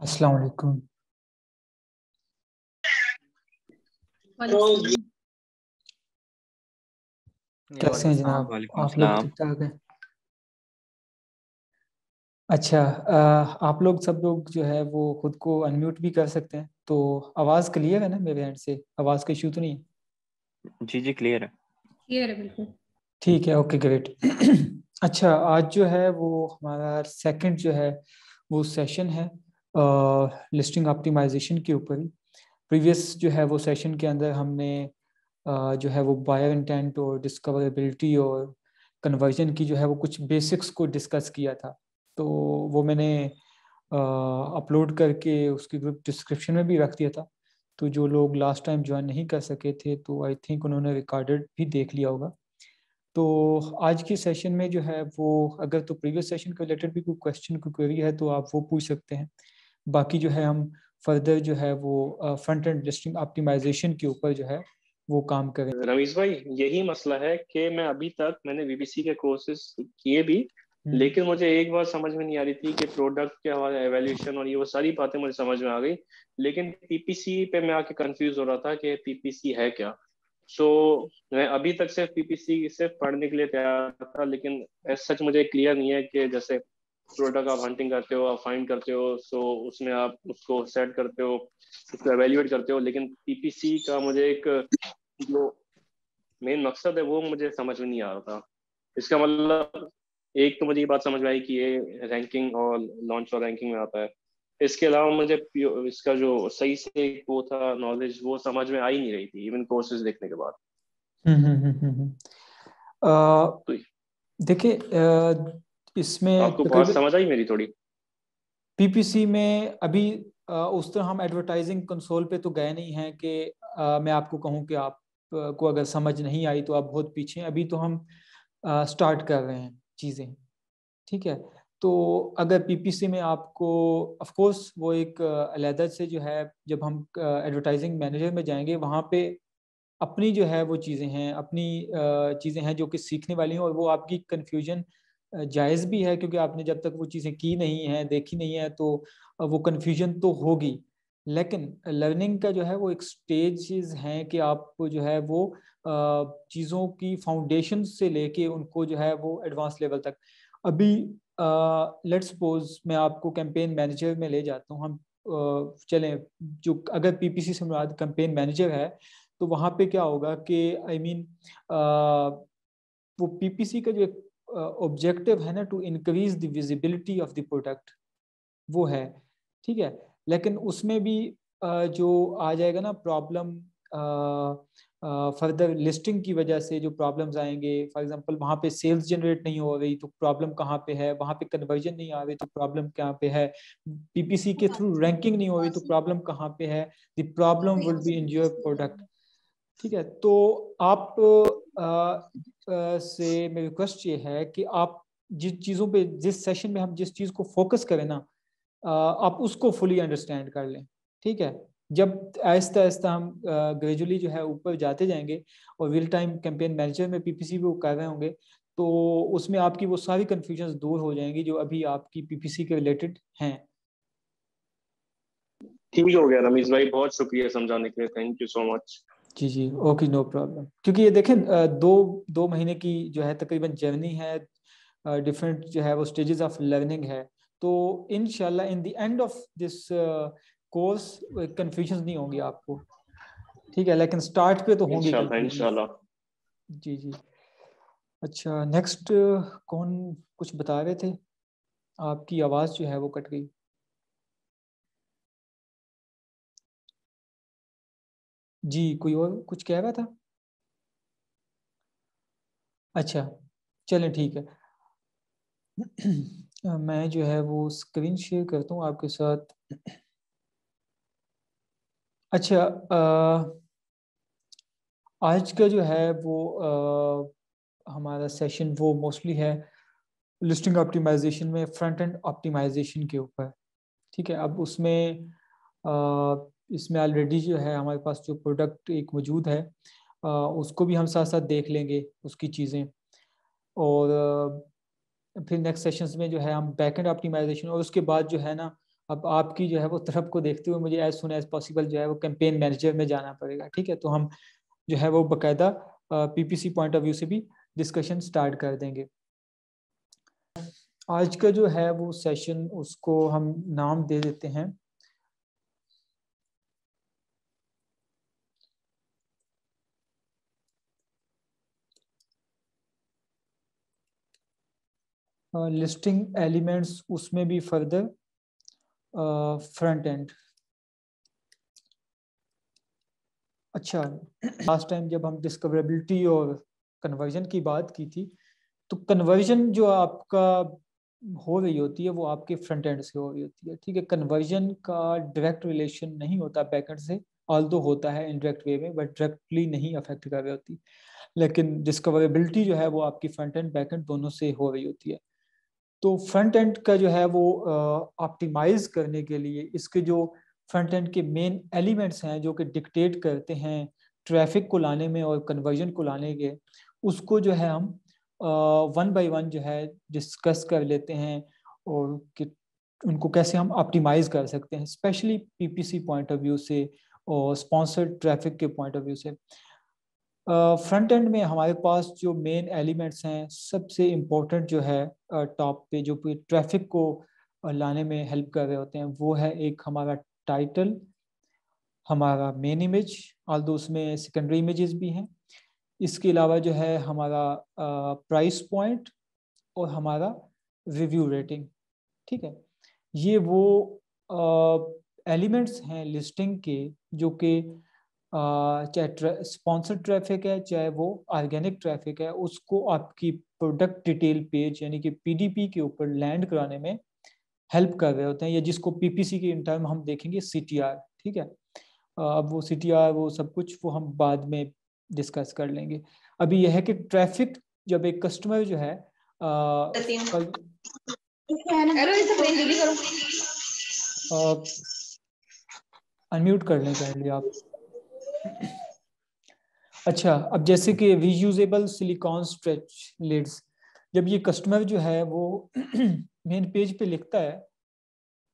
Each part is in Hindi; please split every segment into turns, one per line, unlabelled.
अस्सलाम वालेकुम। कैसे हैं जनाब? आप लोग ठीक ठाक हैं? अच्छा आ, आप लोग सब लोग जो है वो खुद को अनम्यूट भी कर सकते हैं। तो आवाज़ क्लियर है ना मेरे एंड से? आवाज़ का इशू तो नहीं है?
जी जी क्लियर है।
क्लियर है बिल्कुल।
ठीक है ओके ग्रेट अच्छा आज जो है वो हमारा सेकंड जो है वो सेशन है। लिस्टिंग ऑप्टिमाइजेशन के ऊपर प्रीवियस जो है वो सेशन के अंदर हमने uh, जो है वो बायर इंटेंट और डिस्कवरेबिलिटी और कन्वर्जन की जो है वो कुछ बेसिक्स को डिस्कस किया था। तो वो मैंने अपलोड uh, करके उसकी ग्रुप डिस्क्रिप्शन में भी रख दिया था। तो जो लोग लास्ट टाइम ज्वाइन नहीं कर सके थे तो आई थिंक उन्होंने रिकॉर्डेड भी देख लिया होगा। तो आज के सेशन में जो है वो अगर तो प्रीवियस सेशन के रिलेटेड भी कोई क्वेश्चन कोई क्वेरी है तो आप वो पूछ सकते हैं। बाकी जो है हम फर्दर जो है वो फ्रंट एंड लिस्टिंग ऑप्टिमाइजेशन के ऊपर जो है वो काम करें।
रमीश भाई यही मसला है कि मैं अभी तक मैंने बीबीसी के कोर्सेज किए भी हम्म। लेकिन मुझे एक बात समझ में नहीं आ रही थी कि प्रोडक्ट के हवाले एवेल्यूशन और ये वो सारी बातें मुझे समझ में आ गई। लेकिन पीपीसी पे मैं आके कंफ्यूज हो रहा था कि पीपीसी है क्या। सो so, मैं अभी तक सिर्फ़ पीपीसी सिर्फ़ पढ़ने के लिए तैयार था लेकिन सच मुझे क्लियर नहीं है कि जैसे प्रोडक्ट आप हंटिंग करते हो आप फाइंड करते हो सो so उसमें आप उसको सेट करते हो उसको एवेल्यूएट करते हो लेकिन पीपीसी का मुझे एक जो मेन मकसद है वो मुझे समझ में नहीं आ रहा था। इसका मतलब एक तो मुझे ये बात समझ में आई कि ये रैंकिंग और लॉन्च और रैंकिंग में आता है। इसके अलावा मुझे इसका जो सही से वो था नॉलेज वो समझ में आई नहीं रही थी इवन कोर्सेज देखने के बाद।
हम्म, हम्म, हम्म, तो देखिए इसमें
आपको बात समझ आई मेरी थोड़ी।
पीपीसी में अभी उस तरह हम एडवर्टाइजिंग कंसोल पे तो गए नहीं हैं कि मैं आपको कहूँ कि आप को अगर समझ नहीं आई तो आप बहुत पीछे अभी तो हम स्टार्ट कर रहे हैं चीज़ें ठीक है? तो अगर पीपीसी में आपको ऑफ़ कोर्स वो एक अलहदा से जो है जब हम एडवर्टाइजिंग मैनेजर में जाएँगे वहाँ पे अपनी जो है वो चीज़ें हैं अपनी चीज़ें हैं जो कि सीखने वाली हैं और वो आपकी कन्फ्यूज़न जायज़ भी है क्योंकि आपने जब तक वो चीज़ें की नहीं है देखी नहीं है तो वो कन्फ्यूज़न तो होगी। लेकिन लर्निंग का जो है वो एक स्टेजेस हैं कि आप जो है वो चीज़ों की फाउंडेशन से लेके उनको जो है वो एडवांस लेवल तक। अभी लेट्स सपोज़ मैं आपको कैंपेन मैनेजर में ले जाता हूँ हम चलें जो अगर पीपीसी से मुराद कैंपेन मैनेजर है तो वहाँ पे क्या होगा कि आई I मीन mean, वो पीपीसी का जो एक ऑब्जेक्टिव है ना to increase the visibility of the product वो है ठीक है? लेकिन उसमें भी जो आ जाएगा ना प्रॉब्लम फर्दर लिस्टिंग की वजह से जो प्रॉब्लम्स आएँगे फॉर एग्जांपल वहाँ पे सेल्स जनरेट नहीं हो रही तो प्रॉब्लम कहाँ पे है? वहाँ पे कन्वर्जन नहीं आ रही तो प्रॉब्लम कहाँ पे है? पीपीसी के थ्रू रैंकिंग नहीं हो रही तो प्रॉब्लम कहाँ पे है? The problem will be in your product ठीक है? तो आप आ, से मेरी रिक्वेस्ट ये है कि आप जिस चीज़ों पे, जिस सेशन में हम जिस चीज़ को फोकस करें ना आप उसको फुली अंडरस्टैंड कर लें, ठीक है? जब आहिस्ता आहिस्ता हम ग्रेजुअली जो है ऊपर जाते जाएँगे और रियल टाइम कैंपेन मैनेजर में पीपीसी वो कर रहे होंगे तो उसमें आपकी वो सारी कन्फ्यूज़न दूर हो जाएँगी जो अभी आपकी पीपीसी के रिलेटेड हैं।
ठीक हो गया रमेश भाई, बहुत शुक्रिया समझाने के लिए। थैंक यू सो मच
जी जी ओके नो प्रॉब्लम। क्योंकि ये देखें दो दो महीने की जो है तकरीबन जर्नी है डिफरेंट जो है वो स्टेजेस ऑफ़ लर्निंग है। तो इनशाला in the end of this course confusion नहीं होंगी आपको। ठीक है लेकिन स्टार्ट पे तो होंगी जी जी। अच्छा नेक्स्ट कौन कुछ बता रहे थे? आपकी आवाज़ जो है वो कट गई। जी कोई और कुछ कह रहा था? अच्छा चलें ठीक है। मैं जो है वो स्क्रीन शेयर करता हूँ आपके साथ। अच्छा आ, आज का जो है वो आ, हमारा सेशन वो मोस्टली है लिस्टिंग ऑप्टिमाइजेशन में फ्रंट एंड ऑप्टिमाइजेशन के ऊपर। ठीक है अब उसमें आ, इसमें ऑलरेडी जो है हमारे पास जो प्रोडक्ट एक मौजूद है उसको भी हम साथ साथ देख लेंगे, उसकी चीज़ें। और फिर नेक्स्ट सेशंस में जो है हम बैक एंड ऑप्टिमाइजेशन और उसके बाद जो है ना, अब आपकी जो है वो तरफ़ को देखते हुए मुझे एज सुन एज पॉसिबल जो है वो कैंपेन मैनेजर में जाना पड़ेगा, ठीक है? तो हम जो है वो बकायदा पीपीसी पॉइंट ऑफ़ व्यू से भी डिस्कशन स्टार्ट कर देंगे। आज का जो है वो सेशन उसको हम नाम दे देते हैं। लिस्टिंग एलिमेंट्स उसमें भी फर्दर फ्रंट एंड अच्छा लास्ट टाइम जब हम डिस्कवरेबिलिटी और कन्वर्जन की बात की थी तो कन्वर्जन जो आपका हो रही होती है, वो आपके फ्रंट एंड से हो रही होती है, ठीक है? कन्वर्जन का डायरेक्ट रिलेशन नहीं होता बैक एंड से ऑल होता है इनडायरेक्ट वे में बट डायरेक्टली नहीं अफेक्ट कर रही होती। लेकिन डिस्कवरेबिलिटी जो है, वो आपकी फ्रंट एंड बैक एंड दोनों से हो रही होती है। तो फ्रंट एंड का जो है वो ऑप्टिमाइज करने के लिए इसके जो फ्रंट एंड के मेन एलिमेंट्स हैं, जो कि डिक्टेट करते हैं ट्रैफ़िक को लाने में और कन्वर्जन को लाने के, उसको जो है हम वन बाय वन जो है डिस्कस कर लेते हैं और कि उनको कैसे हम ऑप्टिमाइज कर सकते हैं specially PPC point of view से और स्पॉन्सर्ड ट्रैफ़िक के पॉइंट ऑफ़ व्यू से। फ्रंट एंड में हमारे पास जो मेन एलिमेंट्स हैं, सबसे इम्पोर्टेंट जो है टॉप पे जो ट्रैफ़िक को लाने में हेल्प कर रहे होते हैं, वो है एक हमारा टाइटल हमारा मेन इमेज और दो उसमें सेकेंडरी इमेजेस भी हैं। इसके अलावा जो है हमारा प्राइस पॉइंट और हमारा रिव्यू रेटिंग ठीक है? ये वो एलिमेंट्स हैं लिस्टिंग के, जो कि चाहे स्पॉन्सर ट्रैफ़िक है चाहे वो ऑर्गेनिक ट्रैफ़िक है उसको आपकी प्रोडक्ट डिटेल पेज यानी कि पीडीपी के ऊपर लैंड कराने में हेल्प कर रहे होते हैं या जिसको पीपीसी के इन टर्म हम देखेंगे सीटीआर ठीक है? अब वो सीटीआर वो सब कुछ वो हम बाद में डिस्कस कर लेंगे। अभी यह है कि ट्रैफ़िक जब एक कस्टमर जो है अनम्यूट कर लें पहले आप। अच्छा अब जैसे कि रीयूजेबल सिलिकॉन स्ट्रेच लिड्स जब ये कस्टमर जो है वो मेन पेज पे लिखता है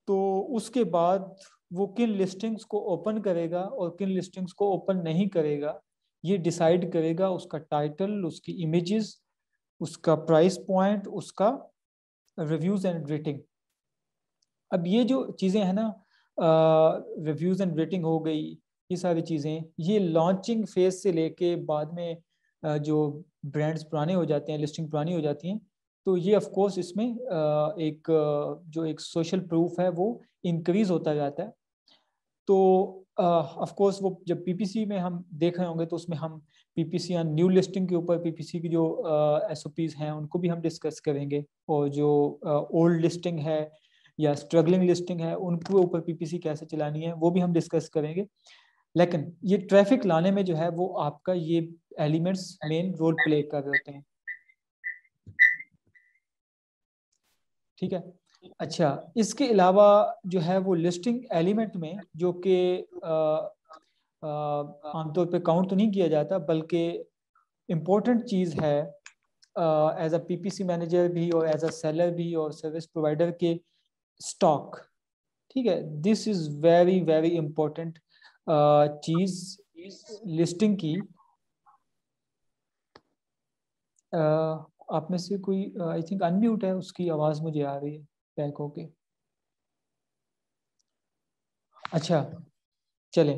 तो उसके बाद वो किन लिस्टिंग्स को ओपन करेगा और किन लिस्टिंग्स को ओपन नहीं करेगा, ये डिसाइड करेगा उसका टाइटल उसकी इमेजेस उसका प्राइस पॉइंट उसका रिव्यूज़ एंड रेटिंग अब ये जो चीज़ें हैं ना रिव्यूज़ एंड रेटिंग हो गई ये सारी चीज़ें ये लॉन्चिंग फ़ेज़ से लेके बाद में जो ब्रांड्स पुराने हो जाते हैं लिस्टिंग पुरानी हो जाती हैं तो ये ऑफ़ कोर्स इसमें एक जो एक सोशल प्रूफ है, वो इंक्रीज होता जाता है। तो ऑफ़ कोर्स वो जब पीपीसी में हम देख रहे होंगे तो उसमें हम पीपीसी या न्यू लिस्टिंग के ऊपर पीपीसी की जो एस हैं, उनको भी हम डिस्कस करेंगे। और जो ओल्ड लिस्टिंग है या स्ट्रगलिंग लिस्टिंग है, उनके ऊपर पीपीसी कैसे चलानी है, वो भी हम डिस्कस करेंगे। लेकिन ये ट्रैफ़िक लाने में जो है वो आपका ये एलिमेंट्स मेन रोल प्ले कर रहे होते हैं। ठीक है? अच्छा इसके अलावा जो है वो लिस्टिंग एलिमेंट में जो कि आमतौर पे काउंट तो नहीं किया जाता, बल्कि इम्पोर्टेंट चीज़ है एज अ पीपीसी मैनेजर भी और एज अ सेलर भी और सर्विस प्रोवाइडर के स्टॉक ठीक है? This is very very important cheese listing की। आप में से कोई आई थिंक अनम्यूट है उसकी आवाज़ मुझे आ रही है बैक होके। अच्छा चले।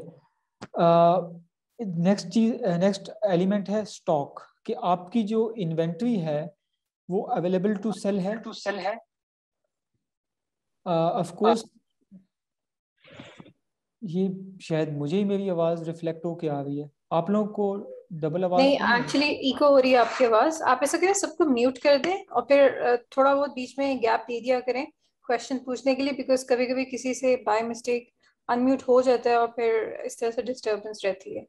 नेक्स्ट चीज़ नेक्स्ट एलिमेंट है स्टॉक कि आपकी जो इन्वेंट्री है वो अवेलेबल टू सेल है। टू सेल है। ऑफ़ कोर्स ये शायद मुझे ही मेरी आवाज़ रिफ्लेक्ट होके आ रही है। आप लोगों को डबल आवाज़
नहीं एक्चुअली इको हो रही है आपकी आवाज़। आप ऐसा करें सबको म्यूट कर दें और फिर थोड़ा बहुत बीच में गैप दे दिया करें क्वेश्चन पूछने के लिए बिकॉज़ कभी कभी किसी से बाय मिस्टेक अनम्यूट हो जाता है और फिर इस तरह से डिस्टर्बेंस रहती है।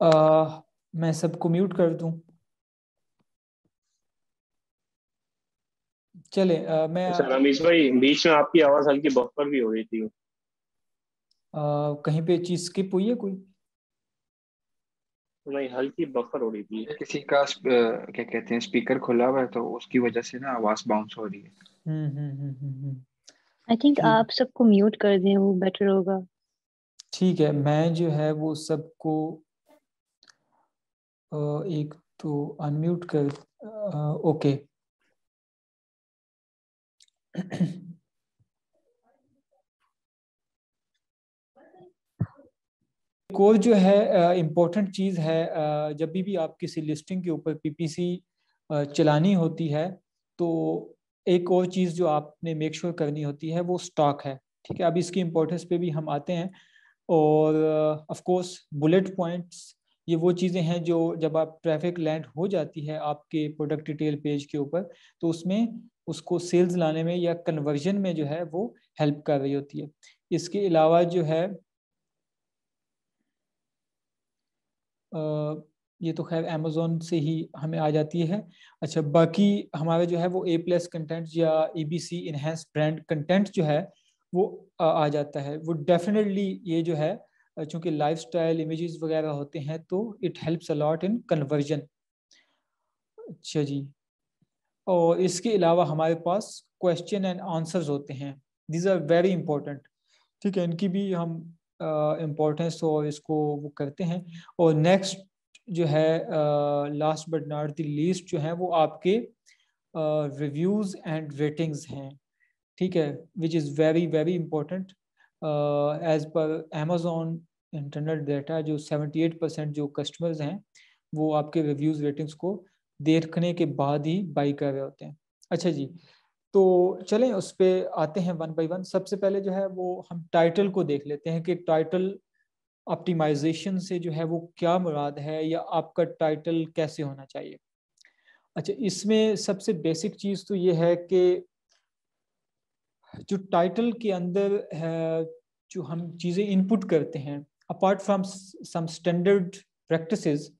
आ, मैं सबको म्यूट कर दूँ? चले आ, मैं
रमेश भाई बीच में आपकी आवाज़ हल्की बफर भी हो रही थी।
कहीं पे चीज़ स्किप हुई है कोई?
नहीं हल्की बफर हो रही थी।
किसी का क्या कहते हैं स्पीकर खुला हुआ है तो उसकी वजह से ना आवाज़ बाउंस हो रही है।
हम्म हम्म हम्म हम्म, हम्म।
आई थिंक आप सबको म्यूट कर दें वो बेटर होगा।
ठीक है मैं जो है वो सबको एक तो अनम्यूट कर ओके। एक और जो है इम्पोर्टेंट चीज़ है जब भी भी आप किसी लिस्टिंग के ऊपर पीपीसी चलानी होती है तो एक और चीज़ जो आपने मेक श्योर sure करनी होती है, वो स्टॉक है, ठीक है? अब इसकी इम्पोर्टेंस पे भी हम आते हैं और ऑफ़ कोर्स बुलेट पॉइंट्स ये वो चीज़ें हैं जो जब आप ट्रैफ़िक लैंड हो जाती है आपके प्रोडक्ट डिटेल पेज के ऊपर तो उसमें उसको सेल्स लाने में या कन्वर्जन में जो है, वो हेल्प कर रही होती है। इसके अलावा जो है ये तो खैर अमेजोन से ही हमें आ जाती है। अच्छा बाकी हमारे जो है वो ए प्लस कंटेंट या A B C enhance brand content जो है, वो आ जाता है। वो डेफिनेटली ये जो है, चूँकि लाइफ स्टाइल इमेजेस वगैरह होते हैं तो it helps a lot in conversion अच्छा जी। और इसके अलावा हमारे पास क्वेश्चन एंड आंसर्स होते हैं। दिज आर वेरी इंपॉर्टेंट ठीक है, इनकी भी हम इम्पोर्टेंस और इसको वो करते हैं। और नेक्स्ट जो है last but not the least जो है, वो आपके रिव्यूज़ एंड रेटिंग्स हैं। ठीक है? Which is very very important as पर अमेजोन इंटरनेट डेटा जो 78 परसेंट जो कस्टमर्स हैं, वो आपके रिव्यूज़ रेटिंग्स को देखने के बाद ही बाई कर रहे होते हैं। अच्छा जी तो चलें, उस पर आते हैं वन बाई वन सबसे पहले जो है वो हम टाइटल को देख लेते हैं कि टाइटल ऑप्टिमाइजेशन से जो है वो क्या मुराद है या आपका टाइटल कैसे होना चाहिए। अच्छा इसमें सबसे बेसिक चीज़ तो ये है कि जो टाइटल के अंदर है, जो हम चीज़ें इनपुट करते हैं apart from some standard practices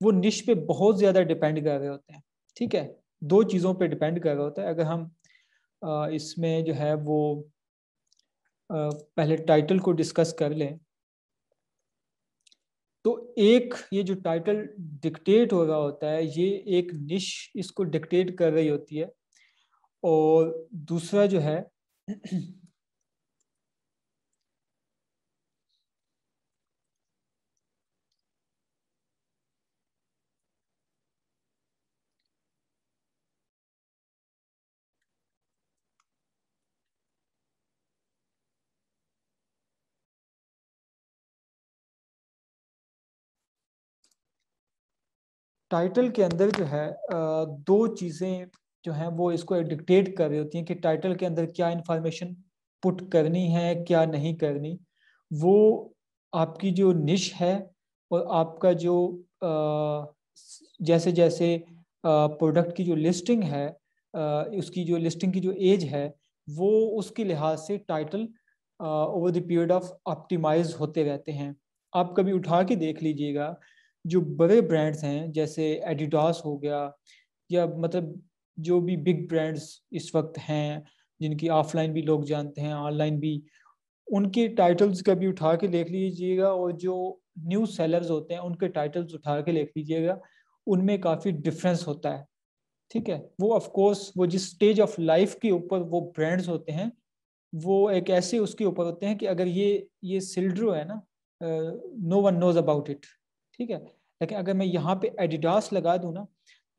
वो निश पे बहुत ज़्यादा डिपेंड कर रहे होते हैं। ठीक है? दो चीज़ों पे डिपेंड कर रहा होता है। अगर हम इसमें जो है वो पहले टाइटल को डिस्कस कर लें। तो एक ये जो टाइटल डिक्टेट हो रहा होता है, ये एक निश इसको डिक्टेट कर रही होती है। और दूसरा जो है टाइटल के अंदर जो है दो चीज़ें जो हैं वो इसको डिक्टेट कर रही होती हैं कि टाइटल के अंदर क्या इंफॉर्मेशन पुट करनी है, क्या नहीं करनी। वो आपकी जो निश है और आपका जो जैसे जैसे प्रोडक्ट की जो लिस्टिंग है उसकी जो लिस्टिंग की जो एज है, वो उसके लिहाज से title over the period of optimise होते रहते हैं। आप कभी उठा के देख लीजिएगा जो बड़े ब्रांड्स हैं, जैसे एडिडास हो गया, या मतलब जो भी बिग ब्रांड्स इस वक्त हैं, जिनकी ऑफलाइन भी लोग जानते हैं ऑनलाइन भी, उनके टाइटल्स कभी उठा के देख लीजिएगा और जो न्यू सेलर्स होते हैं, उनके टाइटल्स उठा के देख लीजिएगा, उनमें काफ़ी डिफरेंस होता है। ठीक है? वो ऑफ़ कोर्स वो जिस स्टेज ऑफ़ लाइफ के ऊपर वो ब्रांड्स होते हैं, वो एक ऐसे उसके ऊपर होते हैं कि अगर ये ये सिल्ड्रो है ना no one knows about it ठीक है? लेकिन अगर मैं यहाँ पे एडिडास लगा दूँ ना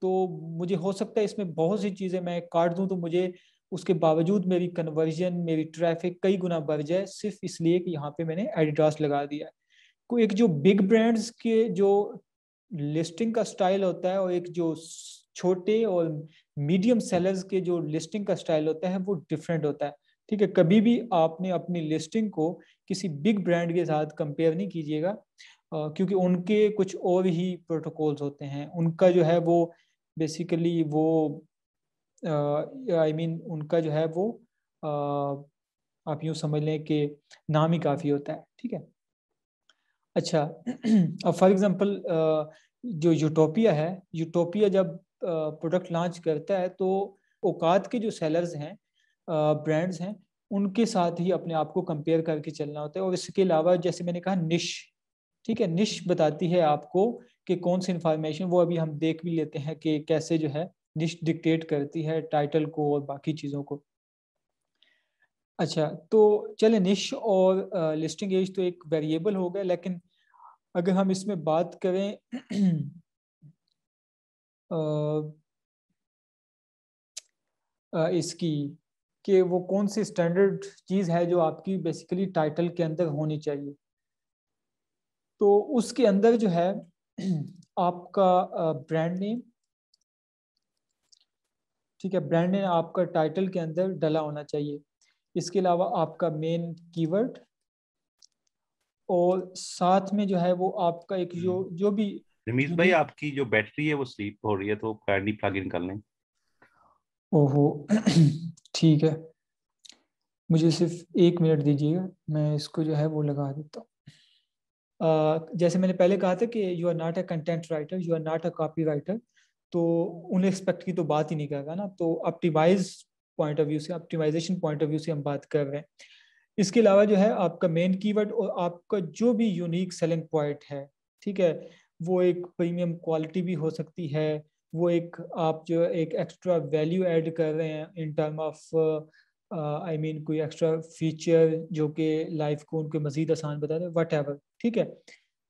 तो मुझे हो सकता है इसमें बहुत सी चीज़ें मैं काट दूँ तो मुझे उसके बावजूद मेरी कन्वर्जन मेरी ट्रैफ़िक कई गुना बढ़ जाए, सिर्फ़ इसलिए कि यहाँ पे मैंने एडिडास लगा दिया है। को एक जो बिग ब्रांड्स के जो लिस्टिंग का स्टाइल होता है और एक जो छोटे और मीडियम सेलर्स के जो लिस्टिंग का स्टाइल होता है, वो डिफरेंट होता है। ठीक है? कभी भी आपने अपनी लिस्टिंग को किसी बिग ब्रांड के साथ कंपेयर नहीं कीजिएगा। क्योंकि उनके कुछ और ही प्रोटोकॉल्स होते हैं। उनका जो है वो बेसिकली वो आई मीन उनका जो है वो आप यूँ समझ लें कि नाम ही काफ़ी होता है, ठीक है? अच्छा अब फॉर एग्जांपल जो यूटोपिया है यूटोपिया जब प्रोडक्ट लॉन्च करता है तो औकात के जो सेलर्स हैं ब्रांड्स हैं, उनके साथ ही अपने आप को कंपेयर करके चलना होता है। और इसके अलावा जैसे मैंने कहा निश ठीक है निश बताती है आपको कि कौन सी इंफॉर्मेशन वो अभी हम देख भी लेते हैं कि कैसे जो है निश डिक्टेट करती है टाइटल को और बाकी चीज़ों को। अच्छा तो चले निश और लिस्टिंग एज तो एक वेरिएबल हो गया लेकिन अगर हम इसमें बात करें आ, इसकी कि वो कौन सी स्टैंडर्ड चीज़ है जो आपकी बेसिकली टाइटल के अंदर होनी चाहिए। तो उसके अंदर जो है आपका ब्रांड नेम ठीक है ब्रांड नेम आपका टाइटल के अंदर डला होना चाहिए। इसके अलावा आपका मेन कीवर्ड और साथ में जो है वो आपका एक जो हम्म। जो भी
रमीज भाई आपकी जो बैटरी है वो स्लीप हो रही है तो काइंडली प्लग इन कर लें।
ओहो ठीक है। मुझे सिर्फ़ एक मिनट दीजिएगा मैं इसको जो है वो लगा देता हूँ। जैसे मैंने पहले कहा था कि you are not a content writer you are not a copywriter तो उन एक्सपेक्ट की तो बात ही नहीं करेगा ना। तो ऑप्टिमाइज पॉइंट ऑफ़ व्यू से ऑप्टिमाइजेशन पॉइंट ऑफ़ व्यू से हम बात कर रहे हैं। इसके अलावा जो है, आपका मेन कीवर्ड और आपका जो भी यूनिक सेलिंग पॉइंट है, ठीक है, वो एक प्रीमियम क्वालिटी भी हो सकती है, वो एक आप जो एक एक्स्ट्रा वैल्यू ऐड कर रहे हैं in term of I mean कोई एक्स्ट्रा फीचर जो कि लाइफ को उनको मज़ीद आसान बता दे वट एवर ठीक है?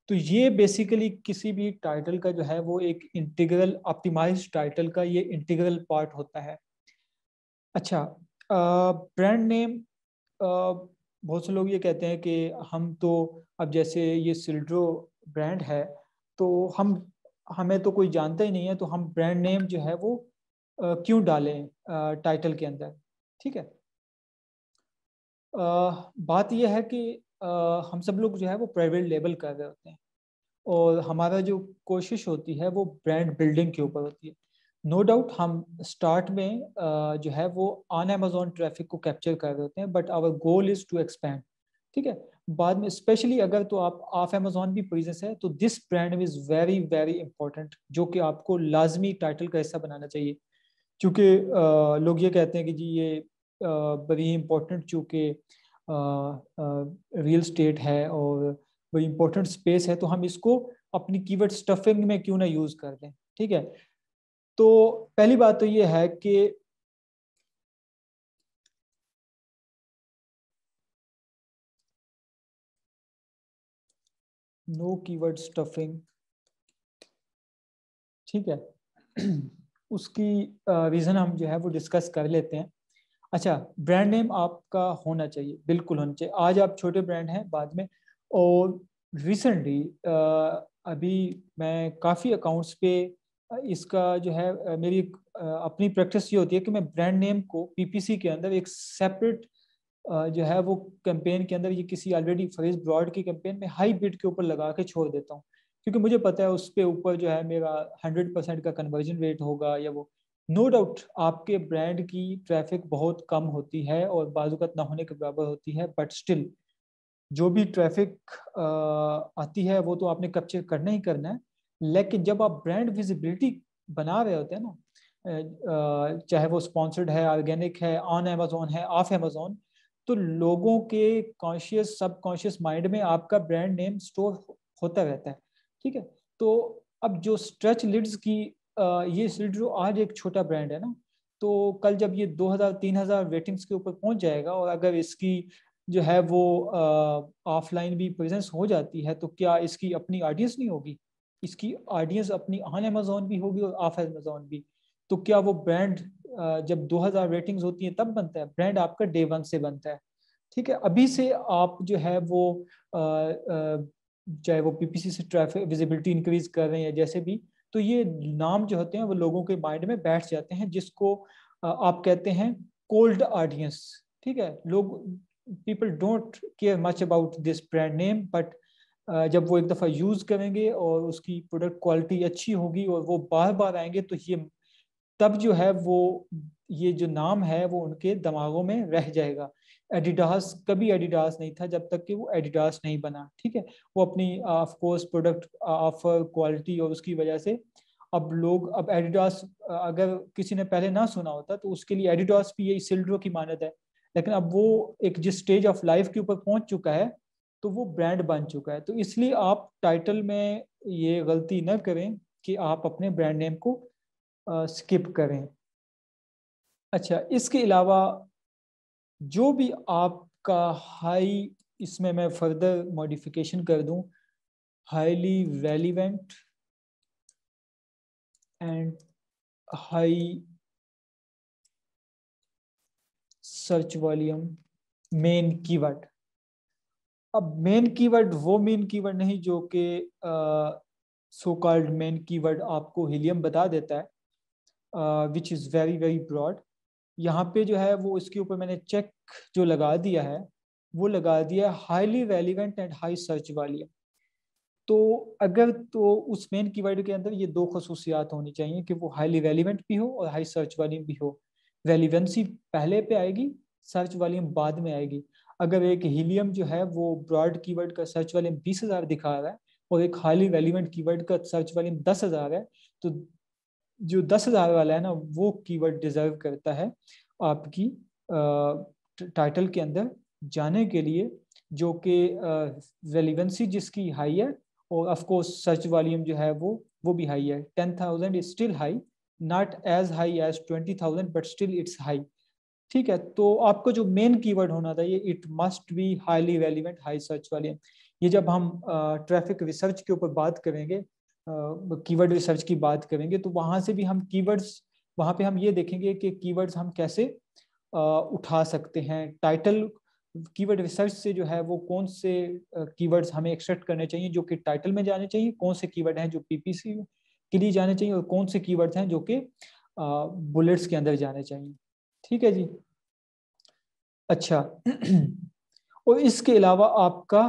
तो ये बेसिकली किसी भी टाइटल का जो है, वो एक इंटीग्रल ऑप्टिमाइज टाइटल का ये इंटीग्रल पार्ट होता है। अच्छा ब्रांड नेम बहुत से लोग ये कहते हैं कि हम तो अब जैसे ये सिल्ड्रो ब्रांड है तो हम, हमें तो कोई जानता ही नहीं है तो हम ब्रांड नेम जो है वो क्यों डालें टाइटल के अंदर, ठीक है? बात यह है कि हम सब लोग जो है वो प्राइवेट लेबल कर रहे होते हैं। और हमारा जो कोशिश होती है वो ब्रांड बिल्डिंग के ऊपर होती है। नो no डाउट हम स्टार्ट में जो है वो ऑन अमेजोन ट्रैफ़िक को कैप्चर कर रहे होते हैं but our goal is to expand ठीक है? बाद में स्पेशली अगर तो आप ऑफ़ अमेजोन भी बिज़नेस है तो this brand is very very important जो कि आपको लाजमी टाइटल का हिस्सा बनाना चाहिए। क्योंकि लोग ये कहते हैं कि जी ये बड़ी इम्पोर्टेंट चूँकि रियल स्टेट है और बड़ी इम्पोर्टेंट स्पेस है तो हम इसको अपनी कीवर्ड स्टफिंग में क्यों ना यूज़ कर दें ठीक है? तो पहली बात तो ये है कि नो कीवर्ड स्टफिंग ठीक है? उसकी रीज़न हम जो है वो डिस्कस कर लेते हैं। अच्छा ब्रांड नेम आपका होना चाहिए, बिल्कुल होना चाहिए। आज आप छोटे ब्रांड हैं बाद में, और रिसेंटली अभी मैं काफ़ी अकाउंट्स पे इसका जो है मेरी अपनी प्रैक्टिस ये होती है कि मैं ब्रांड नेम को पीपीसी के अंदर एक सेपरेट जो है वो कैंपेन के अंदर ये किसी ऑलरेडी फ्रेज ब्रॉड की कैंपेन में हाई बिट के ऊपर लगा के छोड़ देता हूँ। क्योंकि मुझे पता है उस पर ऊपर जो है मेरा हंड्रेड परसेंट का कन्वर्जन रेट होगा या वो नो no डाउट आपके ब्रांड की ट्रैफ़िक बहुत कम होती है और बाजुकत ना होने के बराबर होती है बट स्टिल जो भी ट्रैफ़िक आती है वो तो आपने कैप्चर करना ही करना है। लेकिन जब आप ब्रांड विजिबिलिटी बना रहे होते हैं ना चाहे वो स्पॉन्सर्ड है ऑर्गेनिक है ऑन अमेजोन है ऑफ़ अमेजोन तो लोगों के कॉन्शियस सब कॉन्शियस माइंड में आपका ब्रांड नेम स्टोर होता रहता है। ठीक है? तो अब जो स्ट्रेच लिड्स की ये जो आज एक छोटा ब्रांड है ना तो कल जब ये 2000 3000 रेटिंग्स के ऊपर पहुँच जाएगा और अगर इसकी जो है वो ऑफलाइन भी प्रेजेंस हो जाती है तो क्या इसकी अपनी ऑडियंस नहीं होगी? इसकी ऑडियंस अपनी ऑन अमेजोन भी होगी और ऑफ़ अमेजोन भी। तो क्या वो ब्रांड जब 2000 रेटिंग्स होती है, तब बनता है? ब्रांड आपका डे वन से बनता है। ठीक है, अभी से आप जो है वो चाहे वो पीपीसी से ट्रैफ़िक विजिबिलिटी इंक्रीज कर रहे हैं जैसे भी तो ये नाम जो होते हैं वो लोगों के माइंड में बैठ जाते हैं, जिसको आप कहते हैं कोल्ड ऑडियंस ठीक है? लोग people don't care much about this brand name but जब वो एक दफ़ा यूज़ करेंगे और उसकी प्रोडक्ट क्वालिटी अच्छी होगी और वो बार बार आएँगे तो ये, तब जो है वो, ये जो नाम है वो उनके दिमागों में रह जाएगा। एडिडास कभी एडिडास नहीं था जब तक कि वो एडिडास नहीं बना, ठीक है? वो अपनी of course product offer quality और उसकी वजह से अब लोग, अब एडिडास अगर किसी ने पहले ना सुना होता तो उसके लिए एडिडास भी यही सिल्ड्रो की मानत है। लेकिन अब वो एक जिस स्टेज ऑफ़ लाइफ के ऊपर पहुँच चुका है तो वो ब्रांड बन चुका है। तो इसलिए आप टाइटल में ये गलती न करें कि आप अपने ब्रांड नेम को स्किप करें। अच्छा इसके अलावा जो भी आपका हाई इसमें मैं फर्दर मॉडिफिकेशन कर दूँ highly relevant and high search volume main keyword अब मेन कीवर्ड वो मेन कीवर्ड नहीं जो कि सो कॉल्ड मेन कीवर्ड आपको हीलियम बता देता है which is very very broad यहाँ पे जो है वो इसके ऊपर मैंने चेक जो लगा दिया है, वो लगा दिया highly relevant and high search वाली तो अगर तो उस मेन कीवर्ड के अंदर ये दो खसूसियात होनी चाहिए कि वो हाईली रेलिवेंट भी हो और हाई सर्च वाली भी हो। रेलिवेंसी पहले पे आएगी सर्च वाली बाद में आएगी। अगर एक हीलियम जो है वो ब्रॉड कीवर्ड का सर्च वाली बीस हज़ार दिखा रहा है और एक हाईली रेलिवेंट कीवर्ड का सर्च वाली दस हज़ार है तो जो दस हज़ार वाला है ना, वो कीवर्ड डिजर्व करता है आपकी टाइटल के अंदर जाने के लिए, जो कि रेलिवेंसी जिसकी हाई है और ऑफ़ कोर्स सर्च वॉल्यूम जो है वो वो भी हाई है। Ten thousand is still high not as high as twenty thousand but still it's high ठीक है तो आपको जो मेन कीवर्ड होना था, ये it must be highly relevant high search volume ये जब हम ट्रैफ़िक रिसर्च के ऊपर बात करेंगे कीवर्ड रिसर्च की बात करेंगे तो वहाँ से भी हम कीवर्ड्स वहाँ पे हम ये देखेंगे कि कीवर्ड्स हम कैसे उठा सकते हैं। टाइटल कीवर्ड रिसर्च से जो है वो कौन से कीवर्ड्स हमें एक्सट्रैक्ट करने चाहिए, जो कि टाइटल में जाने चाहिए, कौन से कीवर्ड हैं जो पीपीसी के लिए जाने चाहिए और कौन से कीवर्ड्स हैं जो कि बुलेट्स के अंदर जाने चाहिए। ठीक है जी? अच्छा और इसके अलावा आपका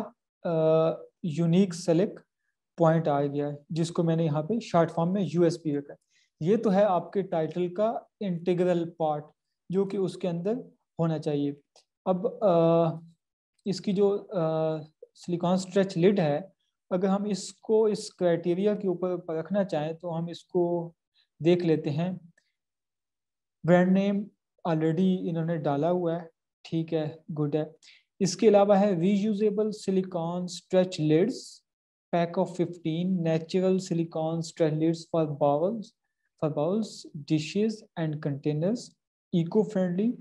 यूनिक सेलेक्ट पॉइंट आ गया है जिसको मैंने यहाँ पे शॉर्ट फॉर्म में यूएसपी रखा है। ये तो है आपके टाइटल का इंटीग्रल पार्ट जो कि उसके अंदर होना चाहिए। अब आ, इसकी जो सिलिकॉन स्ट्रेच लिड है अगर हम इसको इस क्राइटेरिया के ऊपर रखना चाहें तो हम इसको देख लेते हैं। ब्रांड नेम ऑलरेडी इन्होंने डाला हुआ है ठीक है गुड है। इसके अलावा है reusable silicone stretch lids pack of 15 natural silicone stretch lids for bowls for bowls dishes and containers eco friendly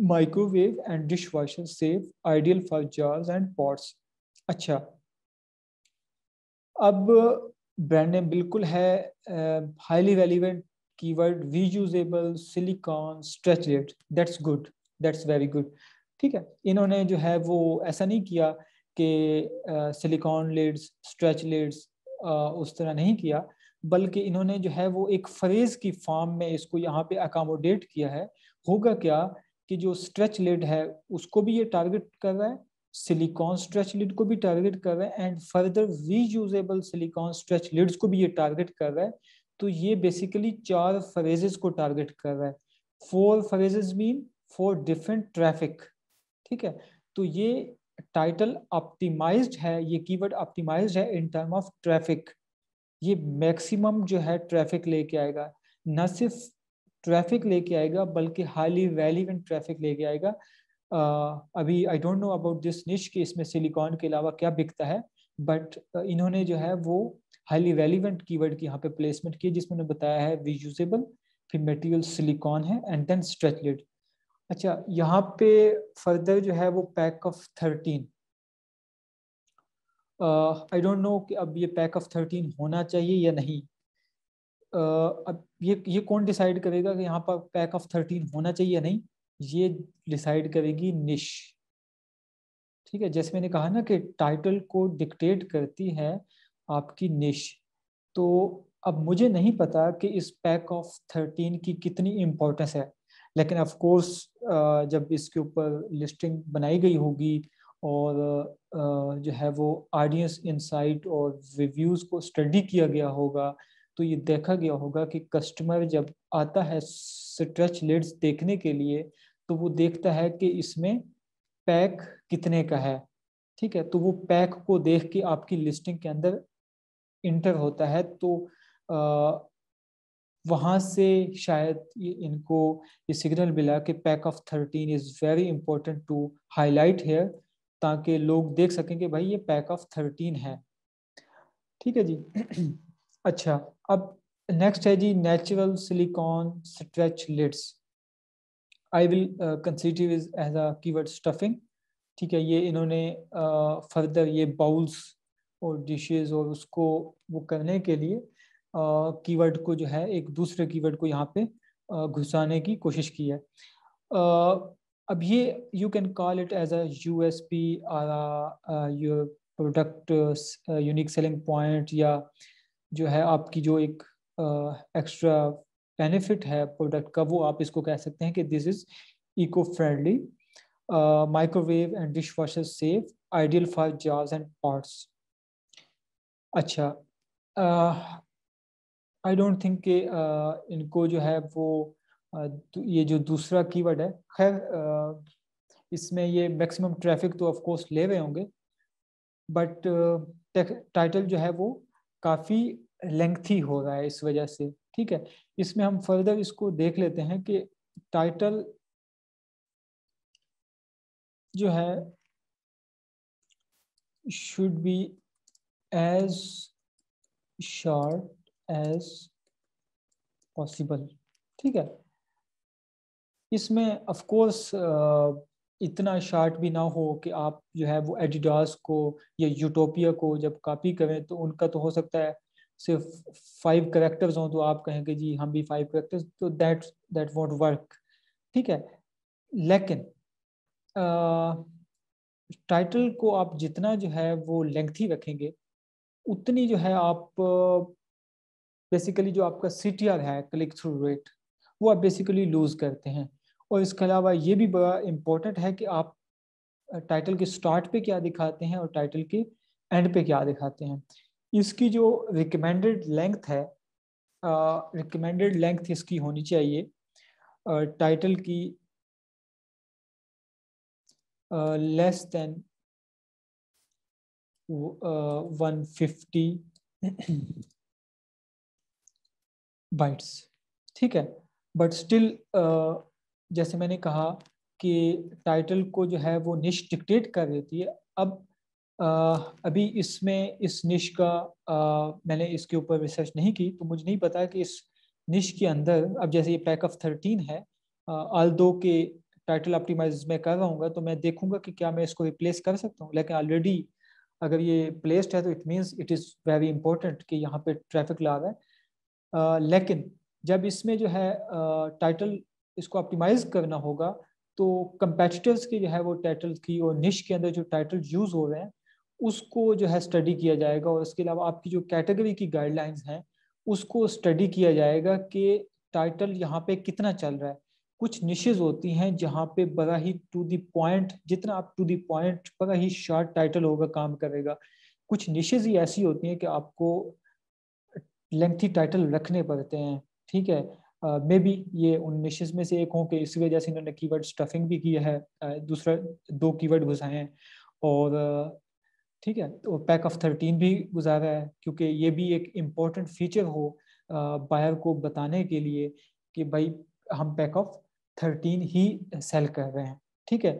microwave and dishwasher safe ideal for jars अच्छा अब ब्रांड नेम बिल्कुल है highly relevant keyword reusable silicone stretch that's good that's very good ठीक है? इन्होंने जो है वो ऐसा नहीं किया कि सिलिकॉन लिड्स स्ट्रेच लिड्स उस तरह नहीं किया, बल्कि इन्होंने जो है वो एक फ्रेज की फॉर्म में इसको यहाँ पे अकोमोडेट किया है। होगा क्या कि जो स्ट्रेच लिड है, उसको भी ये टारगेट कर रहा है सिलिकॉन स्ट्रेच लिड को भी टारगेट कर रहा है and further reusable silicone stretch lids को भी ये टारगेट कर रहा है। तो ये बेसिकली चार फ्रेजेस को टारगेट कर रहा है। Four phrases mean four different traffic ठीक है? तो ये टाइटल ऑप्टिमाइज्ड है ये कीवर्ड ऑप्टिमाइज्ड है इन टर्म ऑफ़ ट्रैफ़िक ये मैक्सिमम जो है ट्रैफ़िक लेके आएगा। न सिर्फ़ ट्रैफ़िक लेके आएगा बल्कि हाईली रेलिवेंट ट्रैफ़िक लेके आएगा। uh, अभी I don't know about this niche कि इसमें सिलिकॉन के अलावा क्या बिकता है बट uh, इन्होंने जो है वो हाईली रेलिवेंट कीवर्ड की यहाँ पे प्लेसमेंट की जिसमें बताया है रीयूजेबल फिर मटेरियल सिलिकॉन है एंड देन स्ट्रेच लिड अच्छा यहाँ पे फर्दर जो है वो pack of thirteen I don't know कि अब ये पैक ऑफ़ थर्टीन होना चाहिए या नहीं. Uh, अब ये ये कौन डिसाइड करेगा कि यहाँ पर पैक ऑफ़ थर्टीन होना चाहिए या नहीं? ये डिसाइड करेगी निश ठीक है जैसे मैंने कहा ना कि टाइटल को डिक्टेट करती है आपकी निश तो अब मुझे नहीं पता कि इस पैक ऑफ़ थर्टीन की कितनी इम्पोर्टेंस है. लेकिन ऑफ़ कोर्स जब इसके ऊपर लिस्टिंग बनाई गई होगी और जो है वो ऑडियंस इंसाइट और रिव्यूज़ को स्टडी किया गया होगा तो ये देखा गया होगा कि कस्टमर जब आता है स्ट्रेच लेड्स देखने के लिए तो वो देखता है कि इसमें पैक कितने का है। ठीक है? तो वो पैक को देख के आपकी लिस्टिंग के अंदर इंटर होता है तो वहाँ से शायद ये इनको ये सिग्नल मिला कि pack of thirteen is very important to highlight here ताकि लोग देख सकें कि भाई ये पैक ऑफ़ थर्टीन है। ठीक है जी। अच्छा अब नेक्स्ट है जी natural silicone stretch lids I will consider is as a keyword stuffing ठीक है ये इन्होंने फर्दर uh, ये बाउल्स और डिशेस और उसको वो करने के लिए कीवर्ड को जो है एक दूसरे कीवर्ड को यहाँ पे घुसाने की कोशिश की है। अब ये you can call it as a S P your product unique selling point या जो है आपकी जो एक एक्स्ट्रा बेनिफिट है प्रोडक्ट का, वो आप इसको कह सकते हैं कि this is eco friendly microwave and dishwasher safe ideal for jars and pots अच्छा आई डोंट थिंक कि इनको जो है वो ये जो दूसरा कीवर्ड है, खैर इसमें ये मैक्सिमम ट्रैफ़िक तो ऑफ़ कोर्स ले रहे होंगे बट टाइटल जो है वो काफ़ी लेंथी हो रहा है इस वजह से, ठीक है? इसमें हम फर्दर इसको देख लेते हैं कि टाइटल जो है should be as short as possible ठीक है? इसमें ऑफ़ कोर्स इतना शार्ट भी ना हो कि आप जो है वो एडिडास को या यूटोपिया को जब कॉपी करें तो उनका तो हो सकता है सिर्फ़ फाइव करेक्टर्स हों तो आप कहेंगे जी हम भी फाइव करेक्टर्स तो दैट दैट वॉन्ट वर्क ठीक है? लेकिन टाइटल को आप जितना जो है वो लेंथी रखेंगे, उतनी जो है आप बेसिकली जो आपका सी है क्लिक थ्रू रेट वो आप बेसिकली लूज करते हैं। और इसके अलावा ये भी बड़ा इम्पोर्टेंट है कि आप टाइटल के स्टार्ट पे क्या दिखाते हैं और टाइटल के एंड पे क्या दिखाते हैं। इसकी जो रिकमेंडेड लेंथ है रिकमेंडेड लेंथ इसकी होनी चाहिए। टाइटल की less than one fifty bytes ठीक है? बट स्टिल जैसे मैंने कहा कि टाइटल को जो है वो निश डिक्टेट कर देती है। अब अभी इसमें इस निश का आ, मैंने इसके ऊपर रिसर्च नहीं की तो मुझे नहीं पता कि इस निश के अंदर अब जैसे ये पैक ऑफ़ थर्टीन है आल दो के टाइटल ऑप्टिमाइज में कर रहा हूँ तो मैं देखूँगा कि क्या मैं इसको रिप्लेस कर सकता हूँ। लेकिन ऑलरेडी अगर ये प्लेस्ड है तो it means it is very important कि यहाँ पे ट्रैफ़िक ला रहा है। लेकिन जब इसमें जो है टाइटल इसको ऑप्टिमाइज करना होगा तो कंपेटिटर्स की जो है वो टाइटल की और निश के अंदर जो टाइटल यूज़ हो रहे हैं, उसको जो है स्टडी किया जाएगा और इसके अलावा आपकी जो कैटेगरी की गाइडलाइंस हैं, उसको स्टडी किया जाएगा कि टाइटल यहाँ पे कितना चल रहा है। कुछ निशेज होती हैं जहाँ पे बड़ा ही टू दी पॉइंट जितना आप टू दी पॉइंट बड़ा ही शॉर्ट टाइटल होगा, काम करेगा। कुछ निशेज ही ऐसी होती हैं कि आपको लेंथी टाइटल रखने पड़ते हैं ठीक है? मे uh, बी ये उन निशेज में से एक हो कि इसी वजह से इन्होंने कीवर्ड स्टफिंग भी किया है uh, दूसरा दो कीवर्ड घुसाए हैं और ठीक है तो पैक ऑफ़ थर्टीन भी गुजारा है क्योंकि ये भी एक इम्पोर्टेंट फीचर हो बायर को बताने के लिए कि भाई हम पैक ऑफ़ थर्टीन ही सेल कर रहे हैं ठीक है?